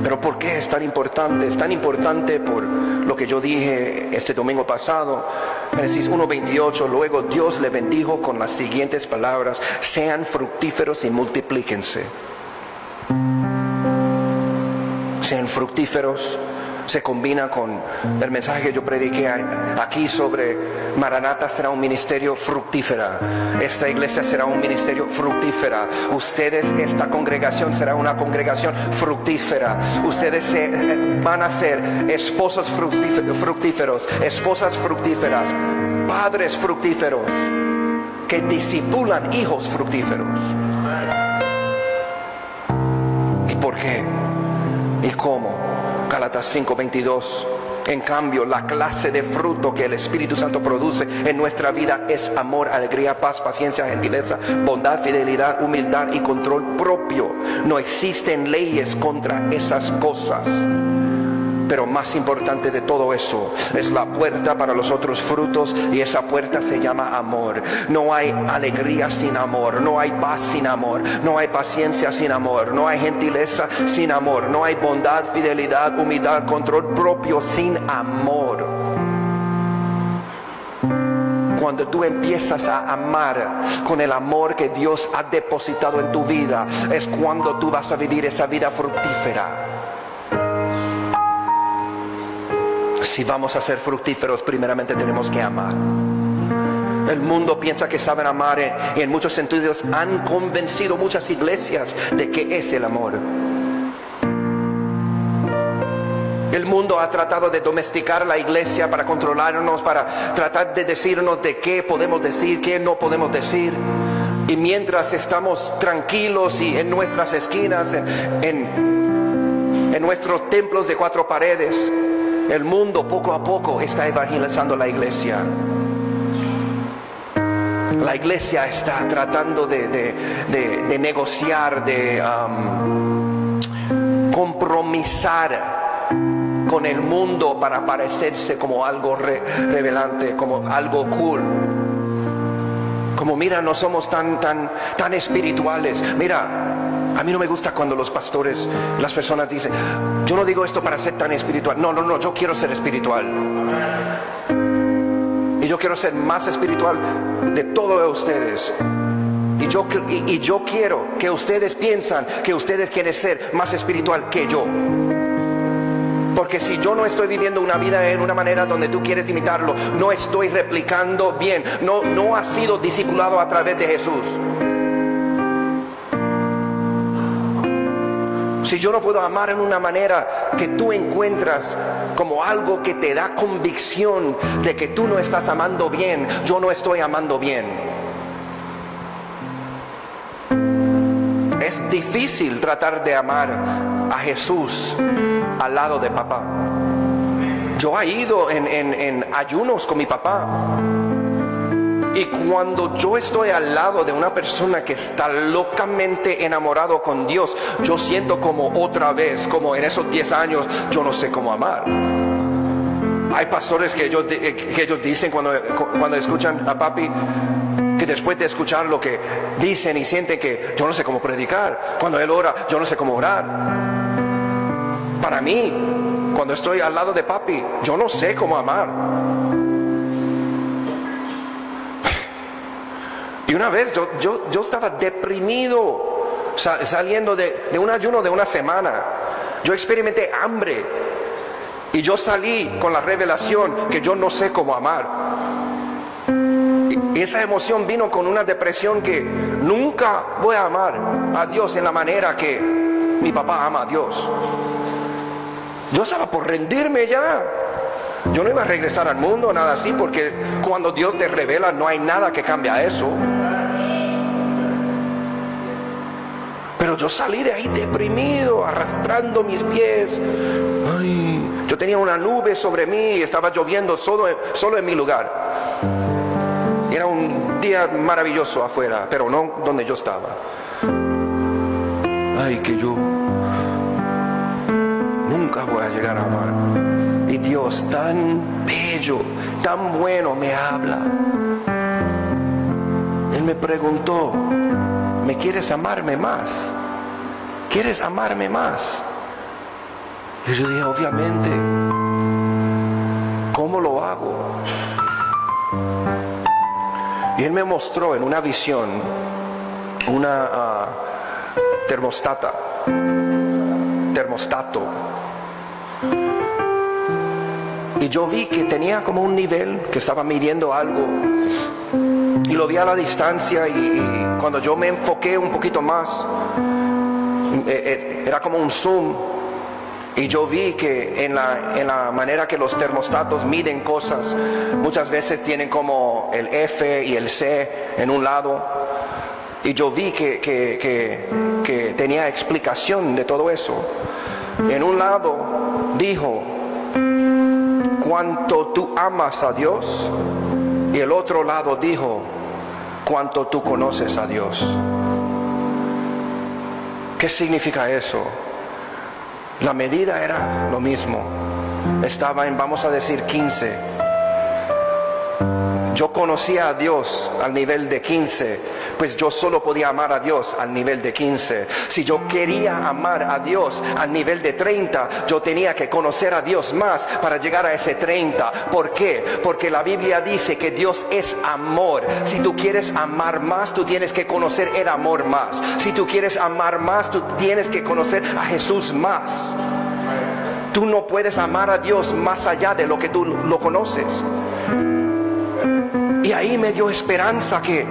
A: Pero ¿por qué es tan importante? Es tan importante por lo que yo dije este domingo pasado. Génesis 1.28, luego Dios le bendijo con las siguientes palabras, sean fructíferos y multiplíquense. Sean fructíferos se combina con el mensaje que yo prediqué aquí sobre Maranata será un ministerio fructífera. Esta iglesia será un ministerio fructífera. Ustedes, esta congregación será una congregación fructífera. Ustedes eh, van a ser esposos fructíferos, esposas fructíferas, padres fructíferos que disipulan hijos fructíferos. ¿Y por qué? ¿Y cómo? Gálatas 5:22. En cambio, la clase de fruto que el Espíritu Santo produce en nuestra vida es amor, alegría, paz, paciencia, gentileza, bondad, fidelidad, humildad y control propio. No existen leyes contra esas cosas. Pero más importante de todo eso es la puerta para los otros frutos y esa puerta se llama amor. No hay alegría sin amor, no hay paz sin amor, no hay paciencia sin amor, no hay gentileza sin amor, no hay bondad, fidelidad, humildad, control propio sin amor cuando tú empiezas a amar con el amor que Dios ha depositado en tu vida, es cuando tú vas a vivir esa vida fructífera. Si vamos a ser fructíferos, primeramente tenemos que amar. El mundo piensa que saben amar y en muchos sentidos han convencido muchas iglesias de que es el amor. El mundo ha tratado de domesticar la iglesia para controlarnos, para tratar de decirnos de qué podemos decir, qué no podemos decir. Y mientras estamos tranquilos y en nuestras esquinas, en, en, nuestros templos de cuatro paredes, el mundo poco a poco está evangelizando la iglesia. La iglesia está tratando de, negociar, de um, compromisar con el mundo para parecerse como algo revelante, como algo cool. Como mira, no somos tan, tan, tan espirituales. Mira, a mí no me gusta cuando los pastores, las personas dicen, yo no digo esto para ser tan espiritual. No, no, no, yo quiero ser espiritual. Y yo quiero ser más espiritual de todos ustedes. Y yo, y yo quiero que ustedes piensan que ustedes quieren ser más espiritual que yo. Porque si yo no estoy viviendo una vida en una manera donde tú quieres imitarlo, no estoy replicando bien, no, no sido discipulado a través de Jesús. Si yo no puedo amar en una manera que tú encuentras como algo que te da convicción de que tú no estás amando bien, yo no estoy amando bien. Es difícil tratar de amar a Jesús al lado de papá. Yo he ido en, ayunos con mi papá. Y cuando yo estoy al lado de una persona que está locamente enamorado con Dios, yo siento como otra vez, como en esos 10 años, yo no sé cómo amar. Hay pastores que ellos, que ellos dicen cuando, cuando escuchan a papi, que después de escuchar lo que dicen y sienten que yo no sé cómo predicar, cuando él ora, yo no sé cómo orar. Para mí, cuando estoy al lado de papi, yo no sé cómo amar. Y una vez yo, yo, yo estaba deprimido saliendo de, de un ayuno de una semana. Yo experimenté hambre. Y yo salí con la revelación que yo no sé cómo amar. Y esa emoción vino con una depresión que nunca voy a amar a Dios en la manera que mi papá ama a Dios. Yo estaba por rendirme ya. Yo no iba a regresar al mundo, nada así, porque cuando Dios te revela no hay nada que cambie eso. Pero yo salí de ahí deprimido, arrastrando mis pies. yo tenía una nube sobre mí y estaba lloviendo solo, solo en mi lugar. Era un día maravilloso afuera, pero no donde yo estaba. Ay, que yo nunca voy a llegar a amar. Dios tan bello, tan bueno me habla. Él me preguntó, ¿me quieres amarme más? ¿Quieres amarme más? Y yo dije, obviamente, ¿cómo lo hago? Y él me mostró en una visión una ah, termostata, termostato y yo vi que tenía como un nivel, que estaba midiendo algo. Y lo vi a la distancia y, cuando yo me enfoqué un poquito más, eh, eh, era como un zoom. Y yo vi que en la, en la manera que los termostatos miden cosas, muchas veces tienen como el F y el C en un lado. Y yo vi que, que, que tenía explicación de todo eso. En un lado dijo, cuánto tú amas a Dios. Y el otro lado dijo, cuánto tú conoces a Dios. ¿Qué significa eso? La medida era lo mismo. Estaba en, vamos a decir, 15. Yo conocía a Dios al nivel de 15 pues yo solo podía amar a Dios al nivel de 15. Si yo quería amar a Dios al nivel de 30, yo tenía que conocer a Dios más para llegar a ese 30. ¿Por qué? Porque la Biblia dice que Dios es amor. Si tú quieres amar más, tú tienes que conocer el amor más. Si tú quieres amar más, tú tienes que conocer a Jesús más. Tú no puedes amar a Dios más allá de lo que tú lo conoces. Ahí me dio esperanza que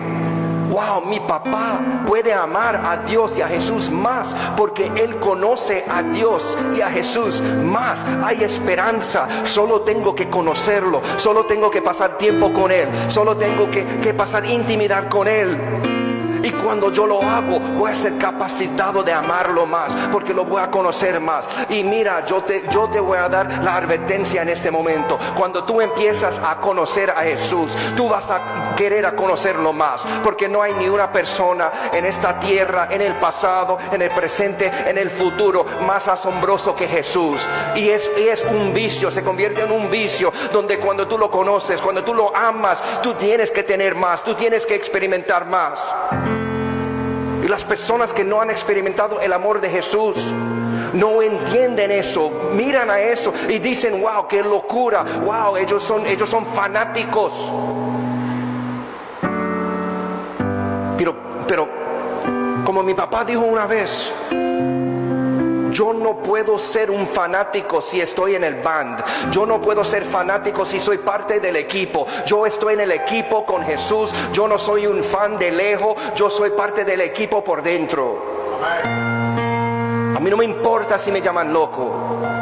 A: wow, mi papá puede amar a Dios y a Jesús más porque él conoce a Dios y a Jesús más. Hay esperanza, solo tengo que conocerlo, solo tengo que pasar tiempo con él, solo tengo que, que pasar intimidad con él. Y cuando yo lo hago, voy a ser capacitado de amarlo más, porque lo voy a conocer más. Y mira, yo te, yo te voy a dar la advertencia en este momento. Cuando tú empiezas a conocer a Jesús, tú vas a querer a conocerlo más, porque no hay ni una persona en esta tierra, en el pasado, en el presente, en el futuro, más asombroso que Jesús. Y es, y es un vicio, se convierte en un vicio, donde cuando tú lo conoces, cuando tú lo amas, tú tienes que tener más, tú tienes que experimentar más. Las personas que no han experimentado el amor de Jesús no entienden eso, miran a eso y dicen, wow, qué locura, wow, ellos son, ellos son fanáticos. Pero, pero, como mi papá dijo una vez, yo no puedo ser un fanático si estoy en el band. Yo no puedo ser fanático si soy parte del equipo. Yo estoy en el equipo con Jesús. Yo no soy un fan de lejos. Yo soy parte del equipo por dentro. A mí no me importa si me llaman loco.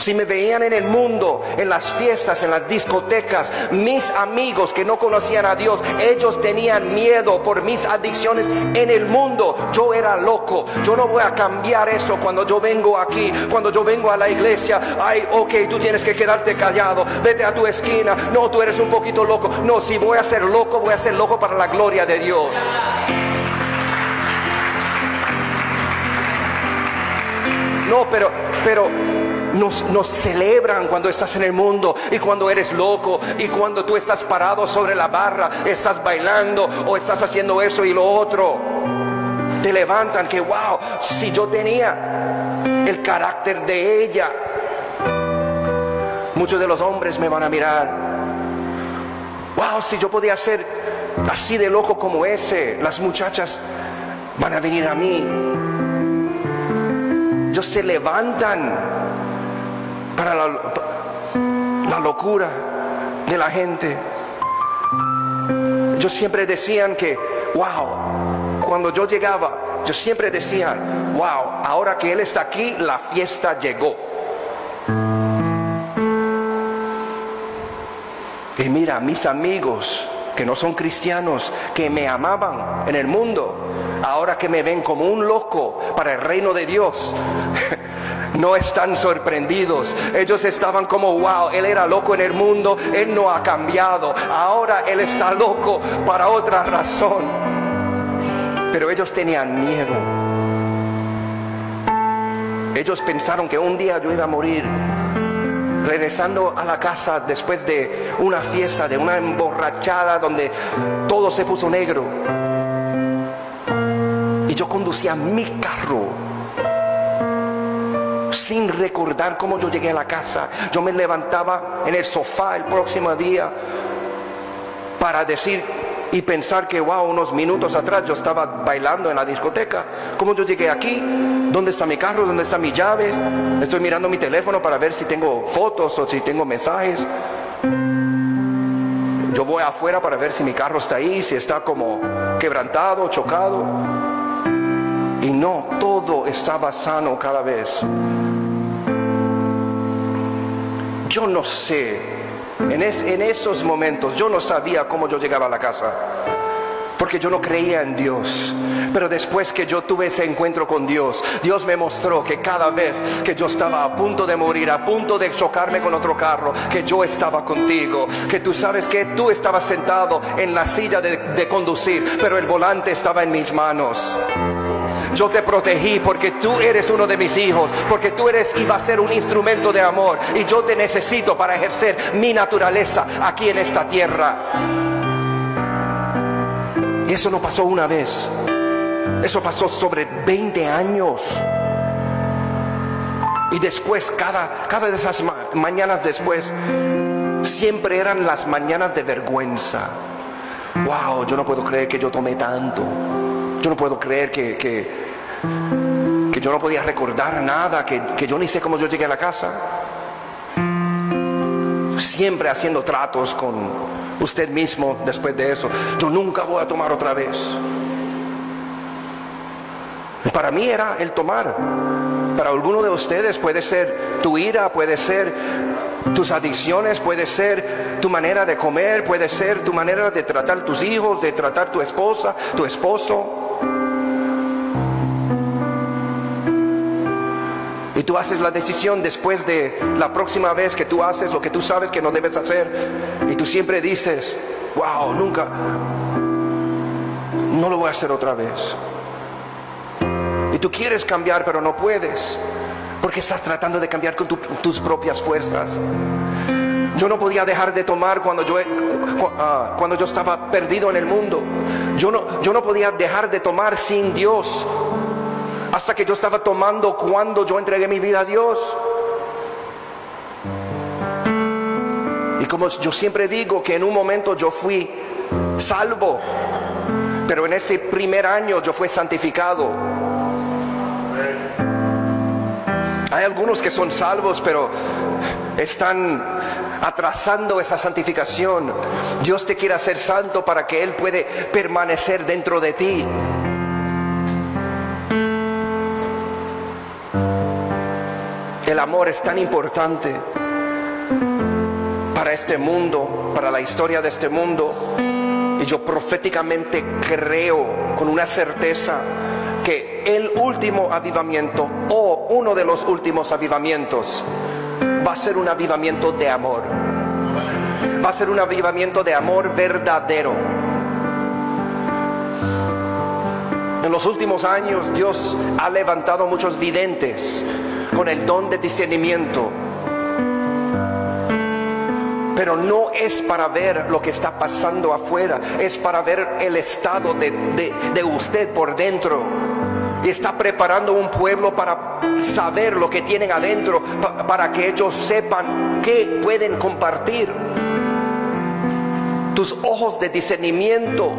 A: Si me veían en el mundo, en las fiestas, en las discotecas, mis amigos que no conocían a Dios, ellos tenían miedo por mis adicciones en el mundo. Yo era loco. Yo no voy a cambiar eso cuando yo vengo aquí, cuando yo vengo a la iglesia. Ay, ok, tú tienes que quedarte callado. Vete a tu esquina. No, tú eres un poquito loco. No, si voy a ser loco, voy a ser loco para la gloria de Dios. No, pero, pero nos, nos, celebran cuando estás en el mundo y cuando eres loco y cuando tú estás parado sobre la barra, estás bailando o estás haciendo eso y lo otro. Te levantan que, wow, si yo tenía el carácter de ella, muchos de los hombres me van a mirar. Wow, si yo podía ser así de loco como ese, las muchachas van a venir a mí. Ellos se levantan para la, locura de la gente. Ellos siempre decían que, wow, cuando yo llegaba, yo siempre decía, wow, ahora que Él está aquí, la fiesta llegó. Y mira, mis amigos que no son cristianos, que me amaban en el mundo, ahora que me ven como un loco para el reino de Dios, [LAUGHS] no están sorprendidos. Ellos estaban como, wow, él era loco en el mundo, él no ha cambiado. Ahora él está loco para otra razón. Pero ellos tenían miedo. Ellos pensaron que un día yo iba a morir. Regresando a la casa después de una fiesta, de una emborrachada donde todo se puso negro. Y yo conducía mi carro sin recordar cómo yo llegué a la casa. Yo me levantaba en el sofá el próximo día para decir y pensar que, wow, unos minutos atrás yo estaba bailando en la discoteca. ¿Cómo yo llegué aquí? ¿Dónde está mi carro? ¿Dónde está mi llave? Estoy mirando mi teléfono para ver si tengo fotos o si tengo mensajes. Yo voy afuera para ver si mi carro está ahí, si está como quebrantado, chocado. Y no, todo estaba sano cada vez. Yo no sé, en, esos momentos yo no sabía cómo yo llegaba a la casa, porque yo no creía en Dios. Pero después que yo tuve ese encuentro con Dios, Dios me mostró que cada vez que yo estaba a punto de morir, a punto de chocarme con otro carro, que yo estaba contigo, que tú sabes que tú estabas sentado en la silla de, de conducir, pero el volante estaba en mis manos. Yo te protegí porque tú eres uno de mis hijos, porque tú eres y vas a ser un instrumento de amor y yo te necesito para ejercer mi naturaleza aquí en esta tierra. Y eso no pasó una vez. Eso pasó sobre 20 años. Y después, cada, cada de esas ma mañanas después, siempre eran las mañanas de vergüenza. Wow, yo no puedo creer que yo tomé tanto. Yo no puedo creer que, que, yo no podía recordar nada, que, que yo ni sé cómo yo llegué a la casa. Siempre haciendo tratos con, usted mismo después de eso, yo nunca voy a tomar otra vez. Para mí era el tomar. Para alguno de ustedes puede ser tu ira, puede ser tus adicciones, puede ser tu manera de comer, puede ser tu manera de tratar tus hijos, de tratar tu esposa, tu esposo. Y tú haces la decisión después de la próxima vez que tú haces lo que tú sabes que no debes hacer. Y tú siempre dices, wow, nunca, no lo voy a hacer otra vez. Y tú quieres cambiar, pero no puedes. Porque estás tratando de cambiar con tus propias fuerzas. Yo no podía dejar de tomar cuando yo, ah, cuando yo estaba perdido en el mundo. Yo no, yo no podía dejar de tomar sin Dios hasta que yo estaba tomando cuando yo entregué mi vida a Dios. Y como yo siempre digo que en un momento yo fui salvo, pero en ese primer año yo fui santificado. Hay algunos que son salvos, pero están atrasando esa santificación. Dios te quiere hacer santo para que Él puede permanecer dentro de ti. El amor es tan importante para este mundo, para la historia de este mundo. Y yo proféticamente creo con una certeza que el último avivamiento o uno de los últimos avivamientos va a ser un avivamiento de amor. Va a ser un avivamiento de amor verdadero. En los últimos años Dios ha levantado muchos videntes con el don de discernimiento. Pero no es para ver lo que está pasando afuera, es para ver el estado de, usted por dentro. Y está preparando un pueblo para saber lo que tienen adentro, para que ellos sepan qué pueden compartir. Tus ojos de discernimiento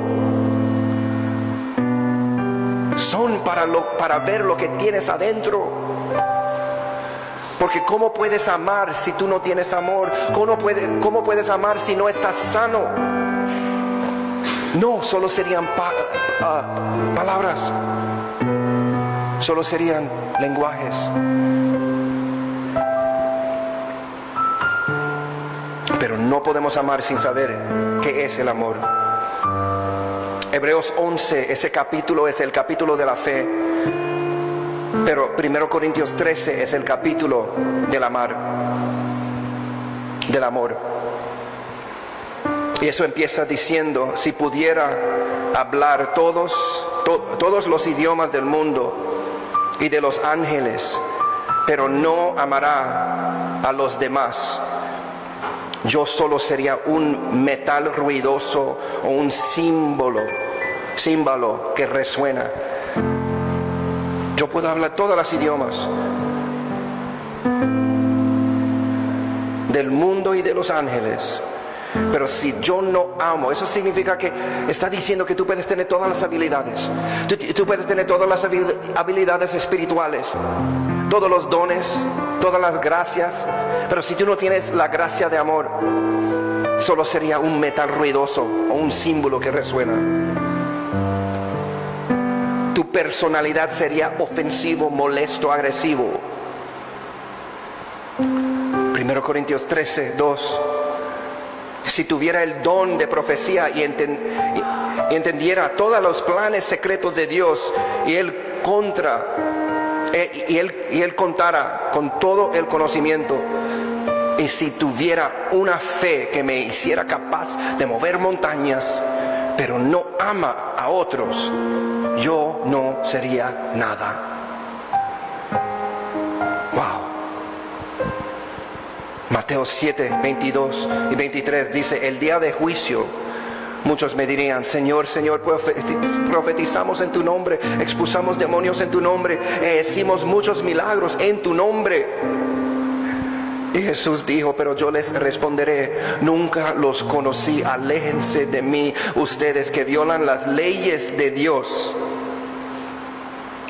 A: son para, lo, para ver lo que tienes adentro. Porque ¿cómo puedes amar si tú no tienes amor? ¿Cómo puedes, cómo puedes amar si no estás sano? No, solo serían ah, palabras. Solo serían lenguajes. Pero no podemos amar sin saber qué es el amor. Hebreos 11, ese capítulo es el capítulo de la fe. Pero 1 Corintios 13 es el capítulo del amar, del amor. Y eso empieza diciendo, si pudiera hablar todos, todos los idiomas del mundo y de los ángeles, pero no amará a los demás, yo solo sería un metal ruidoso o un símbolo, símbolo que resuena. Yo puedo hablar todos los idiomas del mundo y de los ángeles. Pero si yo no amo, eso significa que está diciendo que tú puedes tener todas las habilidades. Tú, puedes tener todas las habilidades espirituales, todos los dones, todas las gracias. Pero si tú no tienes la gracia de amor, solo sería un metal ruidoso o un símbolo que resuena tu personalidad sería ofensivo, molesto, agresivo. 1 Corintios 13, 2. Si tuviera el don de profecía y, entendiera todos los planes secretos de Dios y él contra eh, y, él, y él contara con todo el conocimiento y si tuviera una fe que me hiciera capaz de mover montañas, pero no ama a otros, yo no sería nada. Mateo 7, 22 y 23 dice, el día de juicio, muchos me dirían, Señor, Señor, profetizamos en tu nombre, expulsamos demonios en tu nombre, hicimos muchos milagros en tu nombre. Y Jesús dijo, pero yo les responderé, nunca los conocí, aléjense de mí ustedes que violan las leyes de Dios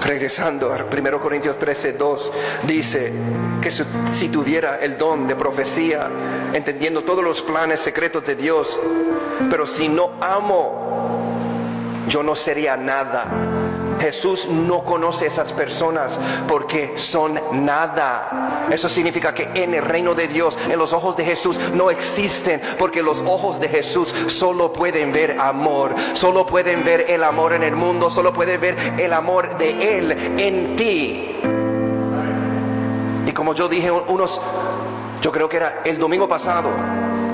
A: Regresando a 1 Corintios 13, 2, dice que si, si tuviera el don de profecía, entendiendo todos los planes secretos de Dios, pero si no amo, yo no sería nada. Jesús no conoce esas personas porque son nada. Eso significa que en el reino de Dios, en los ojos de Jesús, no existen porque los ojos de Jesús solo pueden ver amor, solo pueden ver el amor en el mundo, solo pueden ver el amor de Él en ti. Y como yo dije unos, yo creo que era el domingo pasado,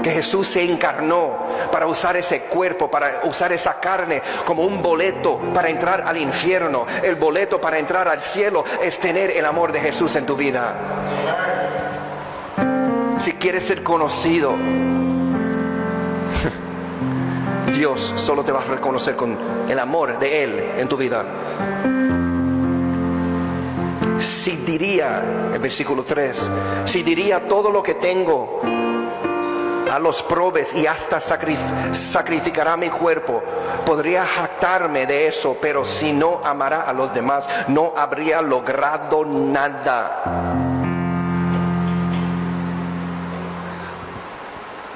A: que Jesús se encarnó para usar ese cuerpo, para usar esa carne como un boleto para entrar al infierno. El boleto para entrar al cielo es tener el amor de Jesús en tu vida. Si quieres ser conocido, [LAUGHS] Dios solo te va a reconocer con el amor de Él en tu vida. Si diría, el versículo 3, si diría todo lo que tengo a los probes y hasta sacrificará mi cuerpo. Podría jactarme de eso, pero si no amara a los demás, no habría logrado nada.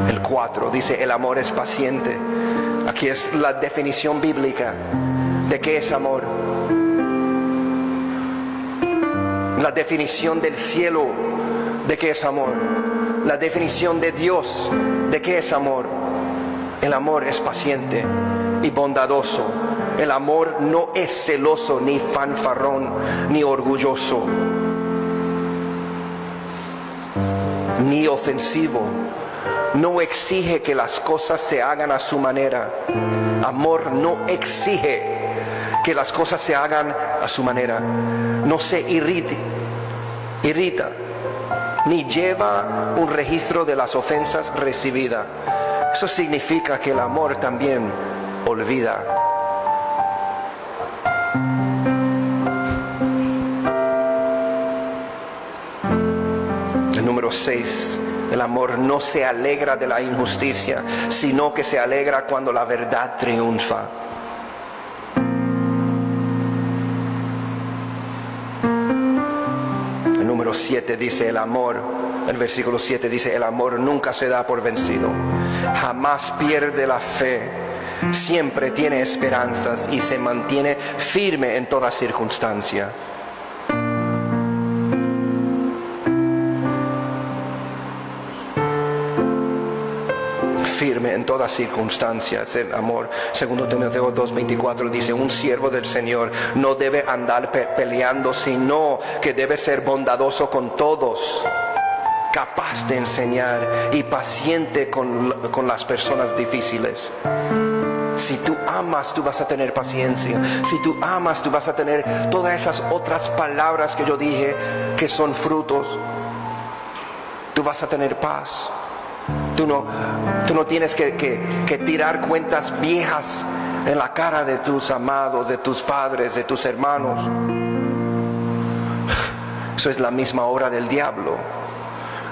A: El 4 dice, el amor es paciente. Aquí es la definición bíblica de qué es amor. La definición del cielo de qué es amor la definición de Dios de qué es amor. El amor es paciente y bondadoso. El amor no es celoso, ni fanfarrón, ni orgulloso, ni ofensivo. No exige que las cosas se hagan a su manera. Amor no exige que las cosas se hagan a su manera. No se irrite, irrita ni lleva un registro de las ofensas recibidas. Eso significa que el amor también olvida. El número 6. El amor no se alegra de la injusticia, sino que se alegra cuando la verdad triunfa. Número 7 dice el amor, el versículo 7 dice el amor nunca se da por vencido, jamás pierde la fe, siempre tiene esperanzas y se mantiene firme en toda circunstancia. Firme en todas circunstancias. El amor, segundo Timoteo 2:24 dice, un siervo del Señor no debe andar peleando, sino que debe ser bondadoso con todos capaz de enseñar y paciente con, con, las personas difíciles. Si tú amas, tú vas a tener paciencia. Si tú amas, tú vas a tener todas esas otras palabras que yo dije que son frutos. Tú vas a tener paz. Tú no, tú no tienes que, que tirar cuentas viejas en la cara de tus amados, de tus padres, de tus hermanos. Eso es la misma obra del diablo.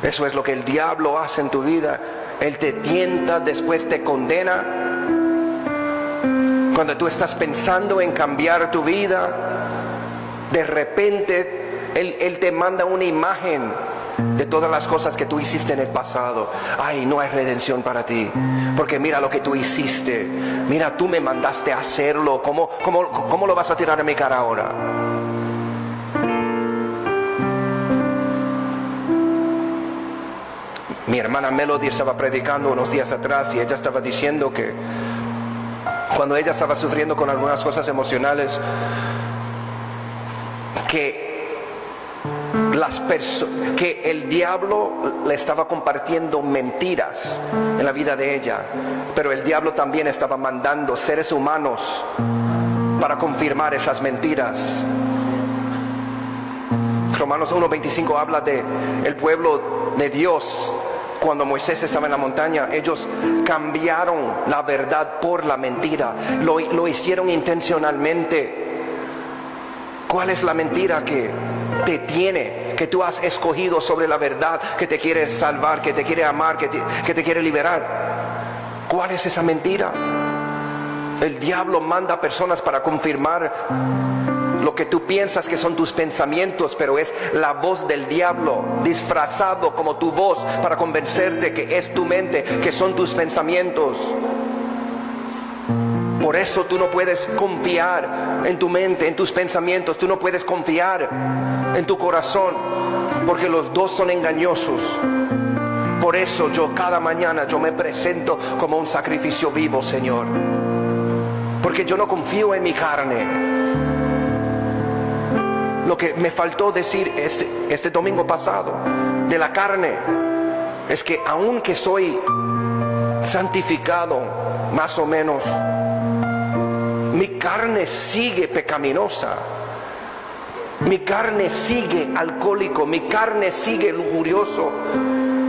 A: Eso es lo que el diablo hace en tu vida. Él te tienta, después te condena. Cuando tú estás pensando en cambiar tu vida, de repente Él, él te manda una imagen de todas las cosas que tú hiciste en el pasado. Ay, no hay redención para ti. Porque mira lo que tú hiciste. Mira, tú me mandaste a hacerlo. ¿Cómo, cómo, lo vas a tirar en mi cara ahora? Mi hermana Melody estaba predicando unos días atrás y ella estaba diciendo que cuando ella estaba sufriendo con algunas cosas emocionales, que las que el diablo le estaba compartiendo mentiras en la vida de ella, pero el diablo también estaba mandando seres humanos para confirmar esas mentiras. Romanos 1:25 habla de el pueblo de Dios cuando Moisés estaba en la montaña, ellos cambiaron la verdad por la mentira, lo, lo hicieron intencionalmente. ¿Cuál es la mentira que te tiene, que tú has escogido sobre la verdad, que te quiere salvar, que te quiere amar, que te, quiere liberar. ¿Cuál es esa mentira? El diablo manda personas para confirmar lo que tú piensas que son tus pensamientos, pero es la voz del diablo disfrazado como tu voz para convencerte que es tu mente, que son tus pensamientos. Por eso tú no puedes confiar en tu mente, en tus pensamientos, tú no puedes confiar en tu corazón, porque los dos son engañosos. Por eso yo cada mañana yo me presento como un sacrificio vivo, Señor. Porque yo no confío en mi carne. Lo que me faltó decir este, este domingo pasado de la carne es que aunque soy santificado, más o menos, mi carne sigue pecaminosa. Mi carne sigue alcohólico, mi carne sigue lujurioso,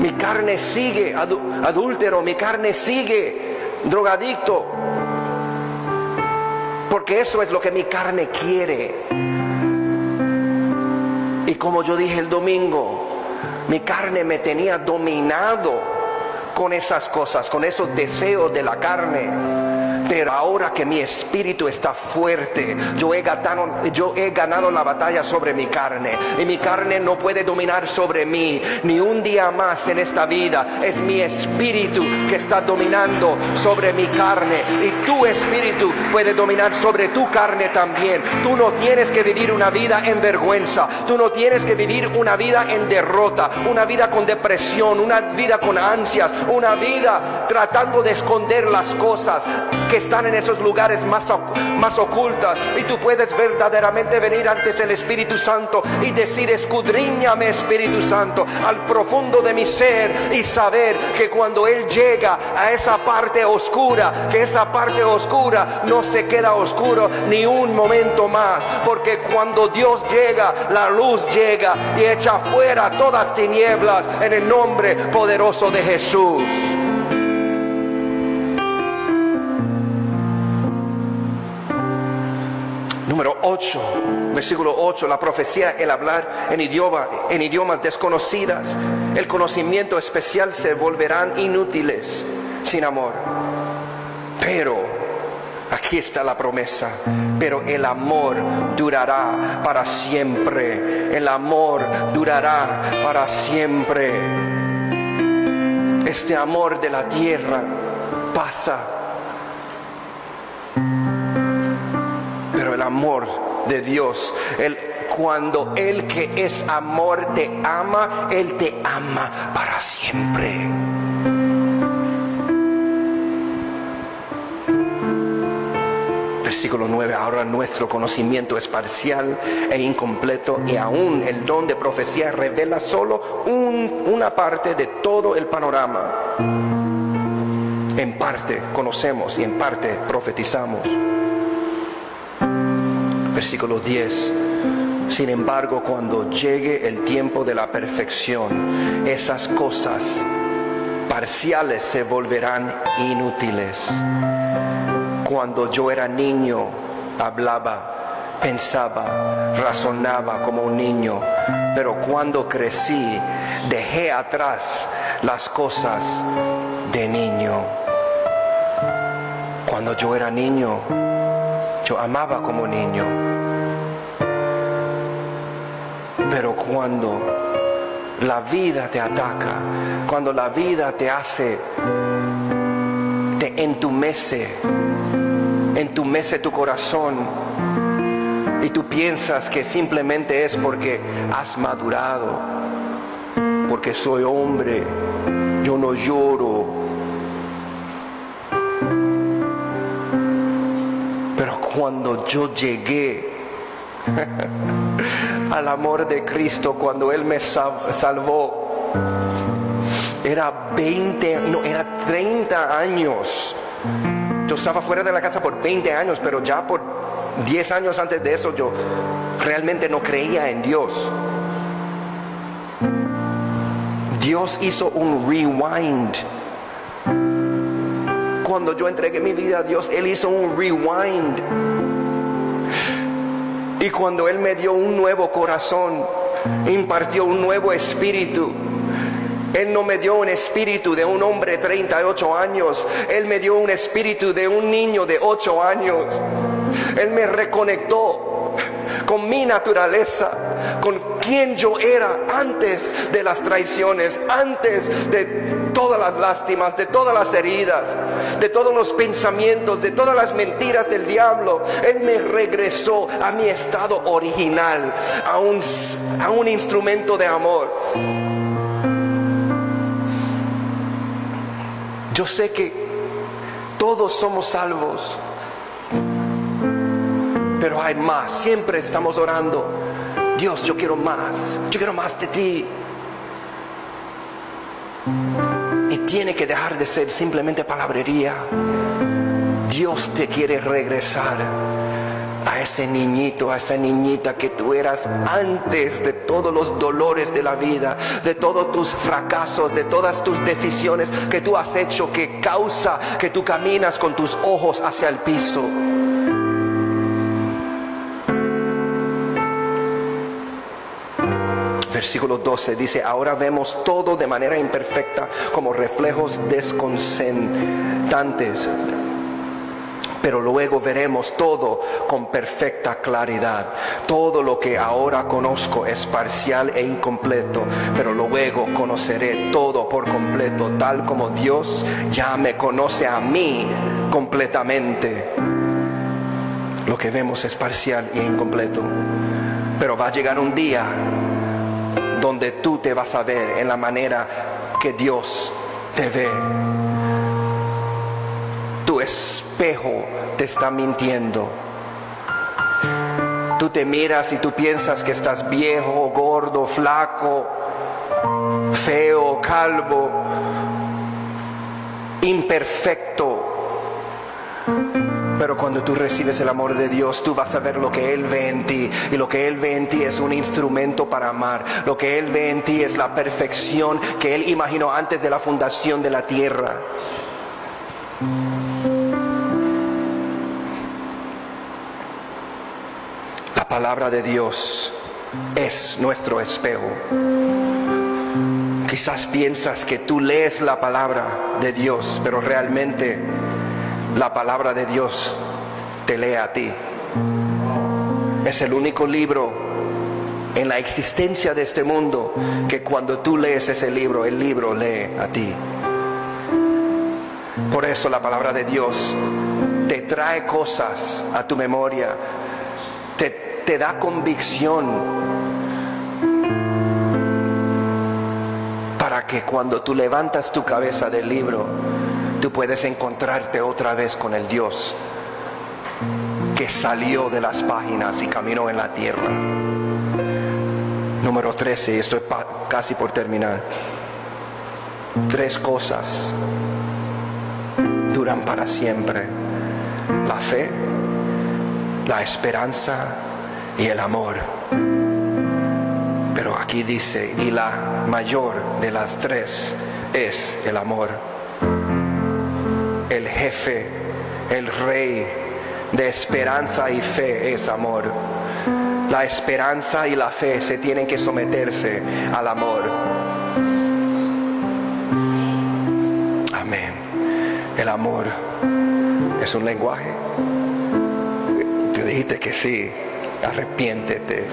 A: mi carne sigue adúltero, mi carne sigue drogadicto. Porque eso es lo que mi carne quiere. Y como yo dije el domingo, mi carne me tenía dominado con esas cosas, con esos deseos de la carne. Pero ahora que mi espíritu está fuerte, yo he, ganado, la batalla sobre mi carne. Y mi carne no puede dominar sobre mí ni un día más en esta vida. Es mi espíritu que está dominando sobre mi carne. Tu espíritu puede dominar sobre tu carne también. Tú no tienes que vivir una vida en vergüenza. Tú no tienes que vivir una vida en derrota. Una vida con depresión. Una vida con ansias. Una vida tratando de esconder las cosas que están en esos lugares más, más ocultas. Y tú puedes verdaderamente venir antes el Espíritu Santo y decir, escudriñame Espíritu Santo al profundo de mi ser y saber que cuando Él llega a esa parte oscura, que esa parte oscura no se queda oscuro ni un momento más. Porque cuando Dios llega, la luz llega y echa fuera todas tinieblas en el nombre poderoso de Jesús. Número 8, versículo 8, la profecía, el hablar en, idioma, en idiomas desconocidas, el conocimiento especial se volverán inútiles sin amor. Pero, aquí está la promesa, pero el amor durará para siempre, el amor durará para siempre. Este amor de la tierra pasa amor de Dios. El, cuando el que es amor te ama, Él te ama para siempre. Versículo 9, ahora nuestro conocimiento es parcial e incompleto y aún el don de profecía revela solo una parte de todo el panorama. En parte conocemos y en parte profetizamos versículo 10. Sin embargo, cuando llegue el tiempo de la perfección, esas cosas parciales se volverán inútiles. Cuando yo era niño, hablaba, pensaba, razonaba como un niño, pero cuando crecí, dejé atrás las cosas de niño. Cuando yo era niño, yo amaba como niño pero cuando la vida te ataca, cuando la vida te hace, te entumece, entumece tu corazón y tú piensas que simplemente es porque has madurado, porque soy hombre, yo no lloro. Pero cuando yo llegué [LAUGHS] al amor de Cristo cuando Él me salvó. Era 20, no, era 30 años. Yo estaba fuera de la casa por 20 años, pero ya por 10 años antes de eso yo realmente no creía en Dios. Dios hizo un rewind. Cuando yo entregué mi vida a Dios, Él hizo un rewind y cuando Él me dio un nuevo corazón, impartió un nuevo espíritu. Él no me dio un espíritu de un hombre de 38 años. Él me dio un espíritu de un niño de 8 años. Él me reconectó con mi naturaleza, con quien yo era antes de las traiciones, antes de todas las lástimas, de todas las heridas, de todos los pensamientos, de todas las mentiras del diablo. Él me regresó a mi estado original, a un, a un instrumento de amor. Yo sé que todos somos salvos, pero hay más. Siempre estamos orando. Dios, yo quiero más. Yo quiero más de ti. Y tiene que dejar de ser simplemente palabrería. Dios te quiere regresar a ese niñito, a esa niñita que tú eras antes de todos los dolores de la vida, de todos tus fracasos, de todas tus decisiones que tú has hecho que causa que tú caminas con tus ojos hacia el piso. Versículo 12 dice, ahora vemos todo de manera imperfecta como reflejos desconcertantes pero luego veremos todo con perfecta claridad. Todo lo que ahora conozco es parcial e incompleto, pero luego conoceré todo por completo, tal como Dios ya me conoce a mí completamente. Lo que vemos es parcial e incompleto, pero va a llegar un día donde tú te vas a ver en la manera que Dios te ve. Espejo te está mintiendo. Tú te miras y tú piensas que estás viejo, gordo, flaco, feo, calvo, imperfecto. Pero cuando tú recibes el amor de Dios, tú vas a ver lo que Él ve en ti. Y lo que Él ve en ti es un instrumento para amar. Lo que Él ve en ti es la perfección que Él imaginó antes de la fundación de la tierra. Palabra de Dios es nuestro espejo. Quizás piensas que tú lees la palabra de Dios, pero realmente la palabra de Dios te lee a ti. Es el único libro en la existencia de este mundo que cuando tú lees ese libro, el libro lee a ti. Por eso la palabra de Dios te trae cosas a tu memoria, te, da convicción para que cuando tú levantas tu cabeza del libro, tú puedes encontrarte otra vez con el Dios que salió de las páginas y caminó en la tierra. Número 13, y estoy casi por terminar. Tres cosas duran para siempre. La fe, la esperanza y el amor. Pero aquí dice, y la mayor de las tres es el amor el jefe, el rey de esperanza y fe es amor. La esperanza y la fe se tienen que someterse al amor. Amén. El amor es un lenguaje. Tú dijiste que sí. Arrepiéntete.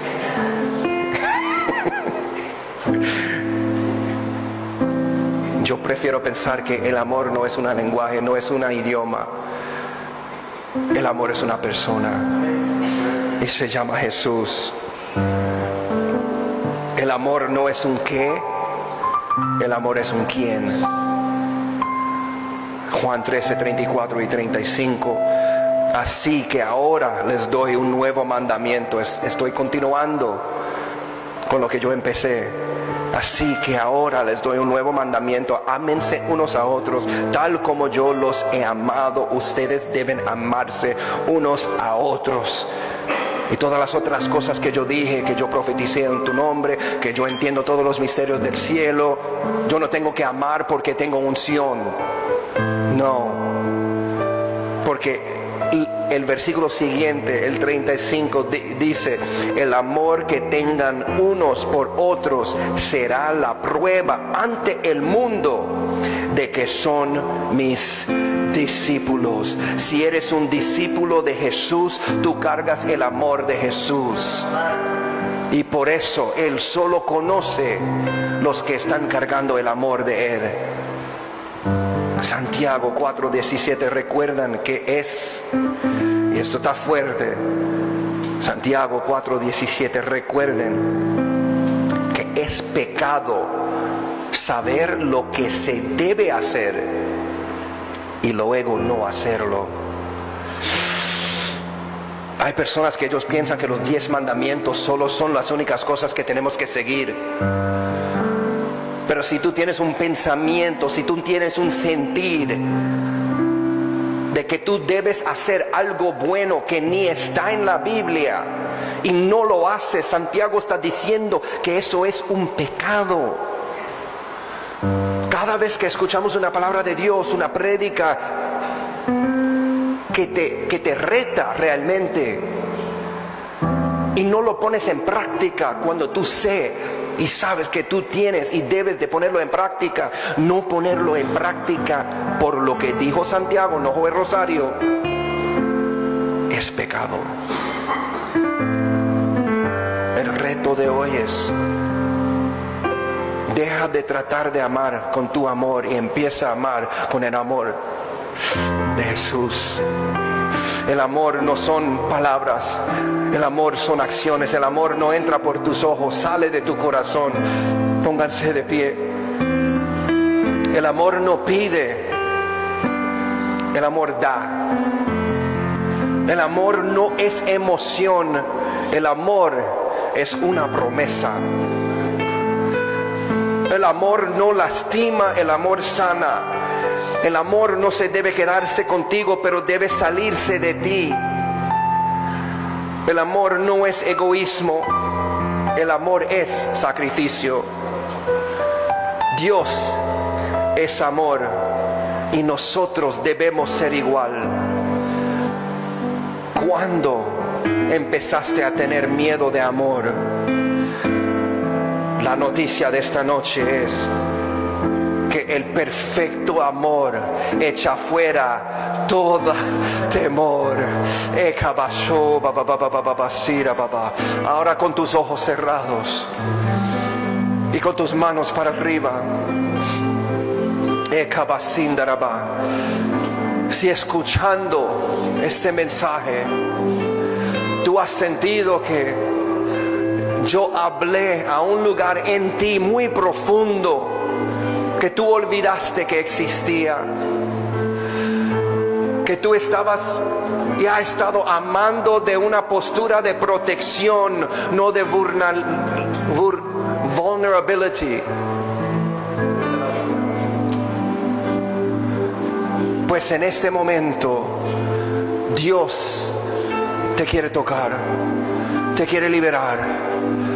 A: Yo prefiero pensar que el amor no es un lenguaje, no es un idioma. El amor es una persona y se llama Jesús. El amor no es un qué, el amor es un quién. Juan 13, 34 y 35. Así que ahora les doy un nuevo mandamiento. Estoy continuando con lo que yo empecé Así que ahora les doy un nuevo mandamiento. Ámense unos a otros, tal como yo los he amado. Ustedes deben amarse unos a otros. Y todas las otras cosas que yo dije, que yo profeticé en tu nombre, que yo entiendo todos los misterios del cielo, yo no tengo que amar porque tengo unción. No. Porque el versículo siguiente, el 35, dice, el amor que tengan unos por otros será la prueba ante el mundo de que son mis discípulos. Si eres un discípulo de Jesús, tú cargas el amor de Jesús. Y por eso Él solo conoce los que están cargando el amor de Él. Santiago 4:17 recuerdan que es, y esto está fuerte, Santiago 4:17 recuerden que es pecado saber lo que se debe hacer y luego no hacerlo. Hay personas que ellos piensan que los diez mandamientos solo son las únicas cosas que tenemos que seguir. Pero si tú tienes un pensamiento, si tú tienes un sentir de que tú debes hacer algo bueno que ni está en la Biblia y no lo haces, Santiago está diciendo que eso es un pecado. Cada vez que escuchamos una palabra de Dios, una prédica, que te, que te reta realmente y no lo pones en práctica cuando tú sé y sabes que tú tienes y debes de ponerlo en práctica, no ponerlo en práctica por lo que dijo Santiago, no fue Rosario, es pecado. El reto de hoy es, deja de tratar de amar con tu amor y empieza a amar con el amor de Jesús. El amor no son palabras, el amor son acciones, el amor no entra por tus ojos, sale de tu corazón. Pónganse de pie. El amor no pide, el amor da. El amor no es emoción, el amor es una promesa. El amor no lastima, el amor sana. El amor no se debe quedarse contigo, pero debe salirse de ti. El amor no es egoísmo, el amor es sacrificio. Dios es amor y nosotros debemos ser igual. ¿Cuándo empezaste a tener miedo de amor? La noticia de esta noche es el perfecto amor echa fuera todo temor. Ahora con tus ojos cerrados y con tus manos para arriba. Si escuchando este mensaje, tú has sentido que yo hablé a un lugar en ti muy profundo que tú olvidaste que existía, que tú estabas y has estado amando de una postura de protección, no de vulnerability. Pues en este momento Dios te quiere tocar, te quiere liberar.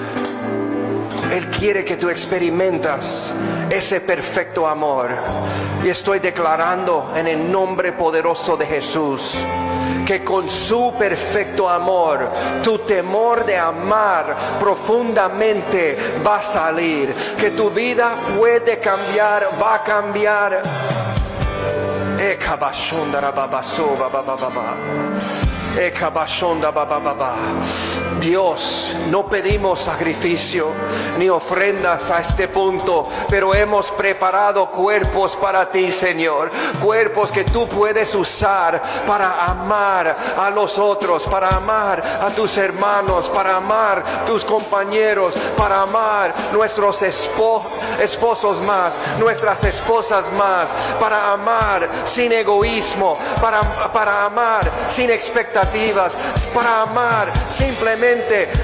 A: Él quiere que tú experimentas ese perfecto amor. Y estoy declarando en el nombre poderoso de Jesús que con su perfecto amor tu temor de amar profundamente va a salir, que tu vida puede cambiar, va a cambiar. Dios, no pedimos sacrificio ni ofrendas a este punto, pero hemos preparado cuerpos para ti, Señor. Cuerpos que tú puedes usar para amar a los otros, para amar a tus hermanos, para amar tus compañeros, para amar nuestros esposos más, nuestras esposas más, para amar sin egoísmo, para, para amar sin expectativas, para amar simplemente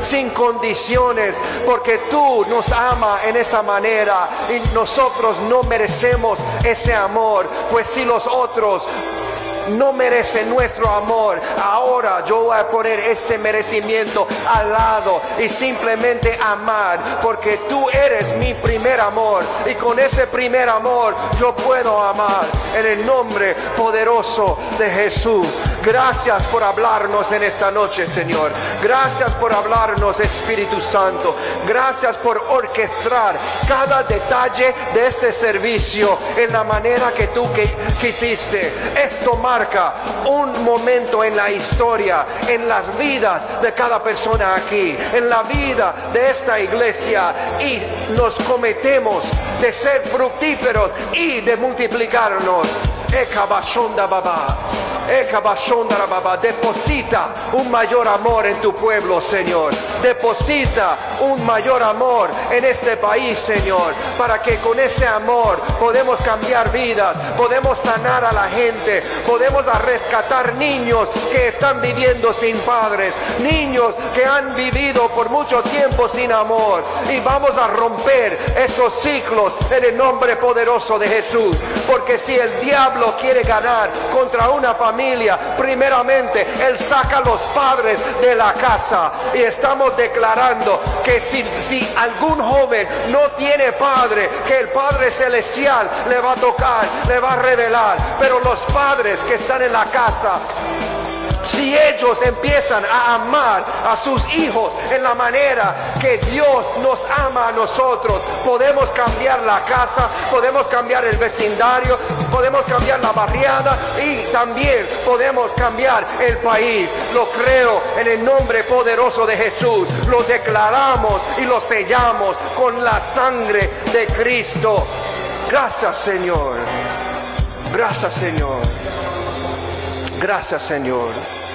A: sin condiciones, porque tú nos ama en esa manera y nosotros no merecemos ese amor, pues si los otros no merecen nuestro amor. Ahora yo voy a poner ese merecimiento al lado y simplemente amar, porque tú eres mi primer amor y con ese primer amor yo puedo amar en el nombre poderoso de Jesús. Gracias por hablarnos en esta noche, Señor. Gracias por hablarnos, Espíritu Santo. Gracias por orquestar cada detalle de este servicio en la manera que tú que, quisiste. Esto marca un momento en la historia, en las vidas de cada persona aquí, en la vida de esta iglesia y nos cometemos de ser fructíferos y de multiplicarnos. Ekabashonda baba. Baba. Deposita un mayor amor en tu pueblo, Señor. Deposita un mayor amor en este país, Señor. Para que con ese amor podemos cambiar vidas, podemos sanar a la gente, podemos rescatar niños que están viviendo sin padres, niños que han vivido por mucho tiempo sin amor. Y vamos a romper esos ciclos en el nombre poderoso de Jesús. Porque si el diablo quiere ganar contra una familia, primeramente Él saca a los padres de la casa. Y estamos declarando que si, si algún joven no tiene padre, que el Padre Celestial le va a tocar, le va a revelar. Pero los padres que están en la casa, si ellos empiezan a amar a sus hijos en la manera que Dios nos ama a nosotros, podemos cambiar la casa, podemos cambiar el vecindario, podemos cambiar la barriada y también podemos cambiar el país. Lo creo en el nombre poderoso de Jesús. Lo declaramos y lo sellamos con la sangre de Cristo. Gracias Señor. Gracias Señor. Gracias Señor.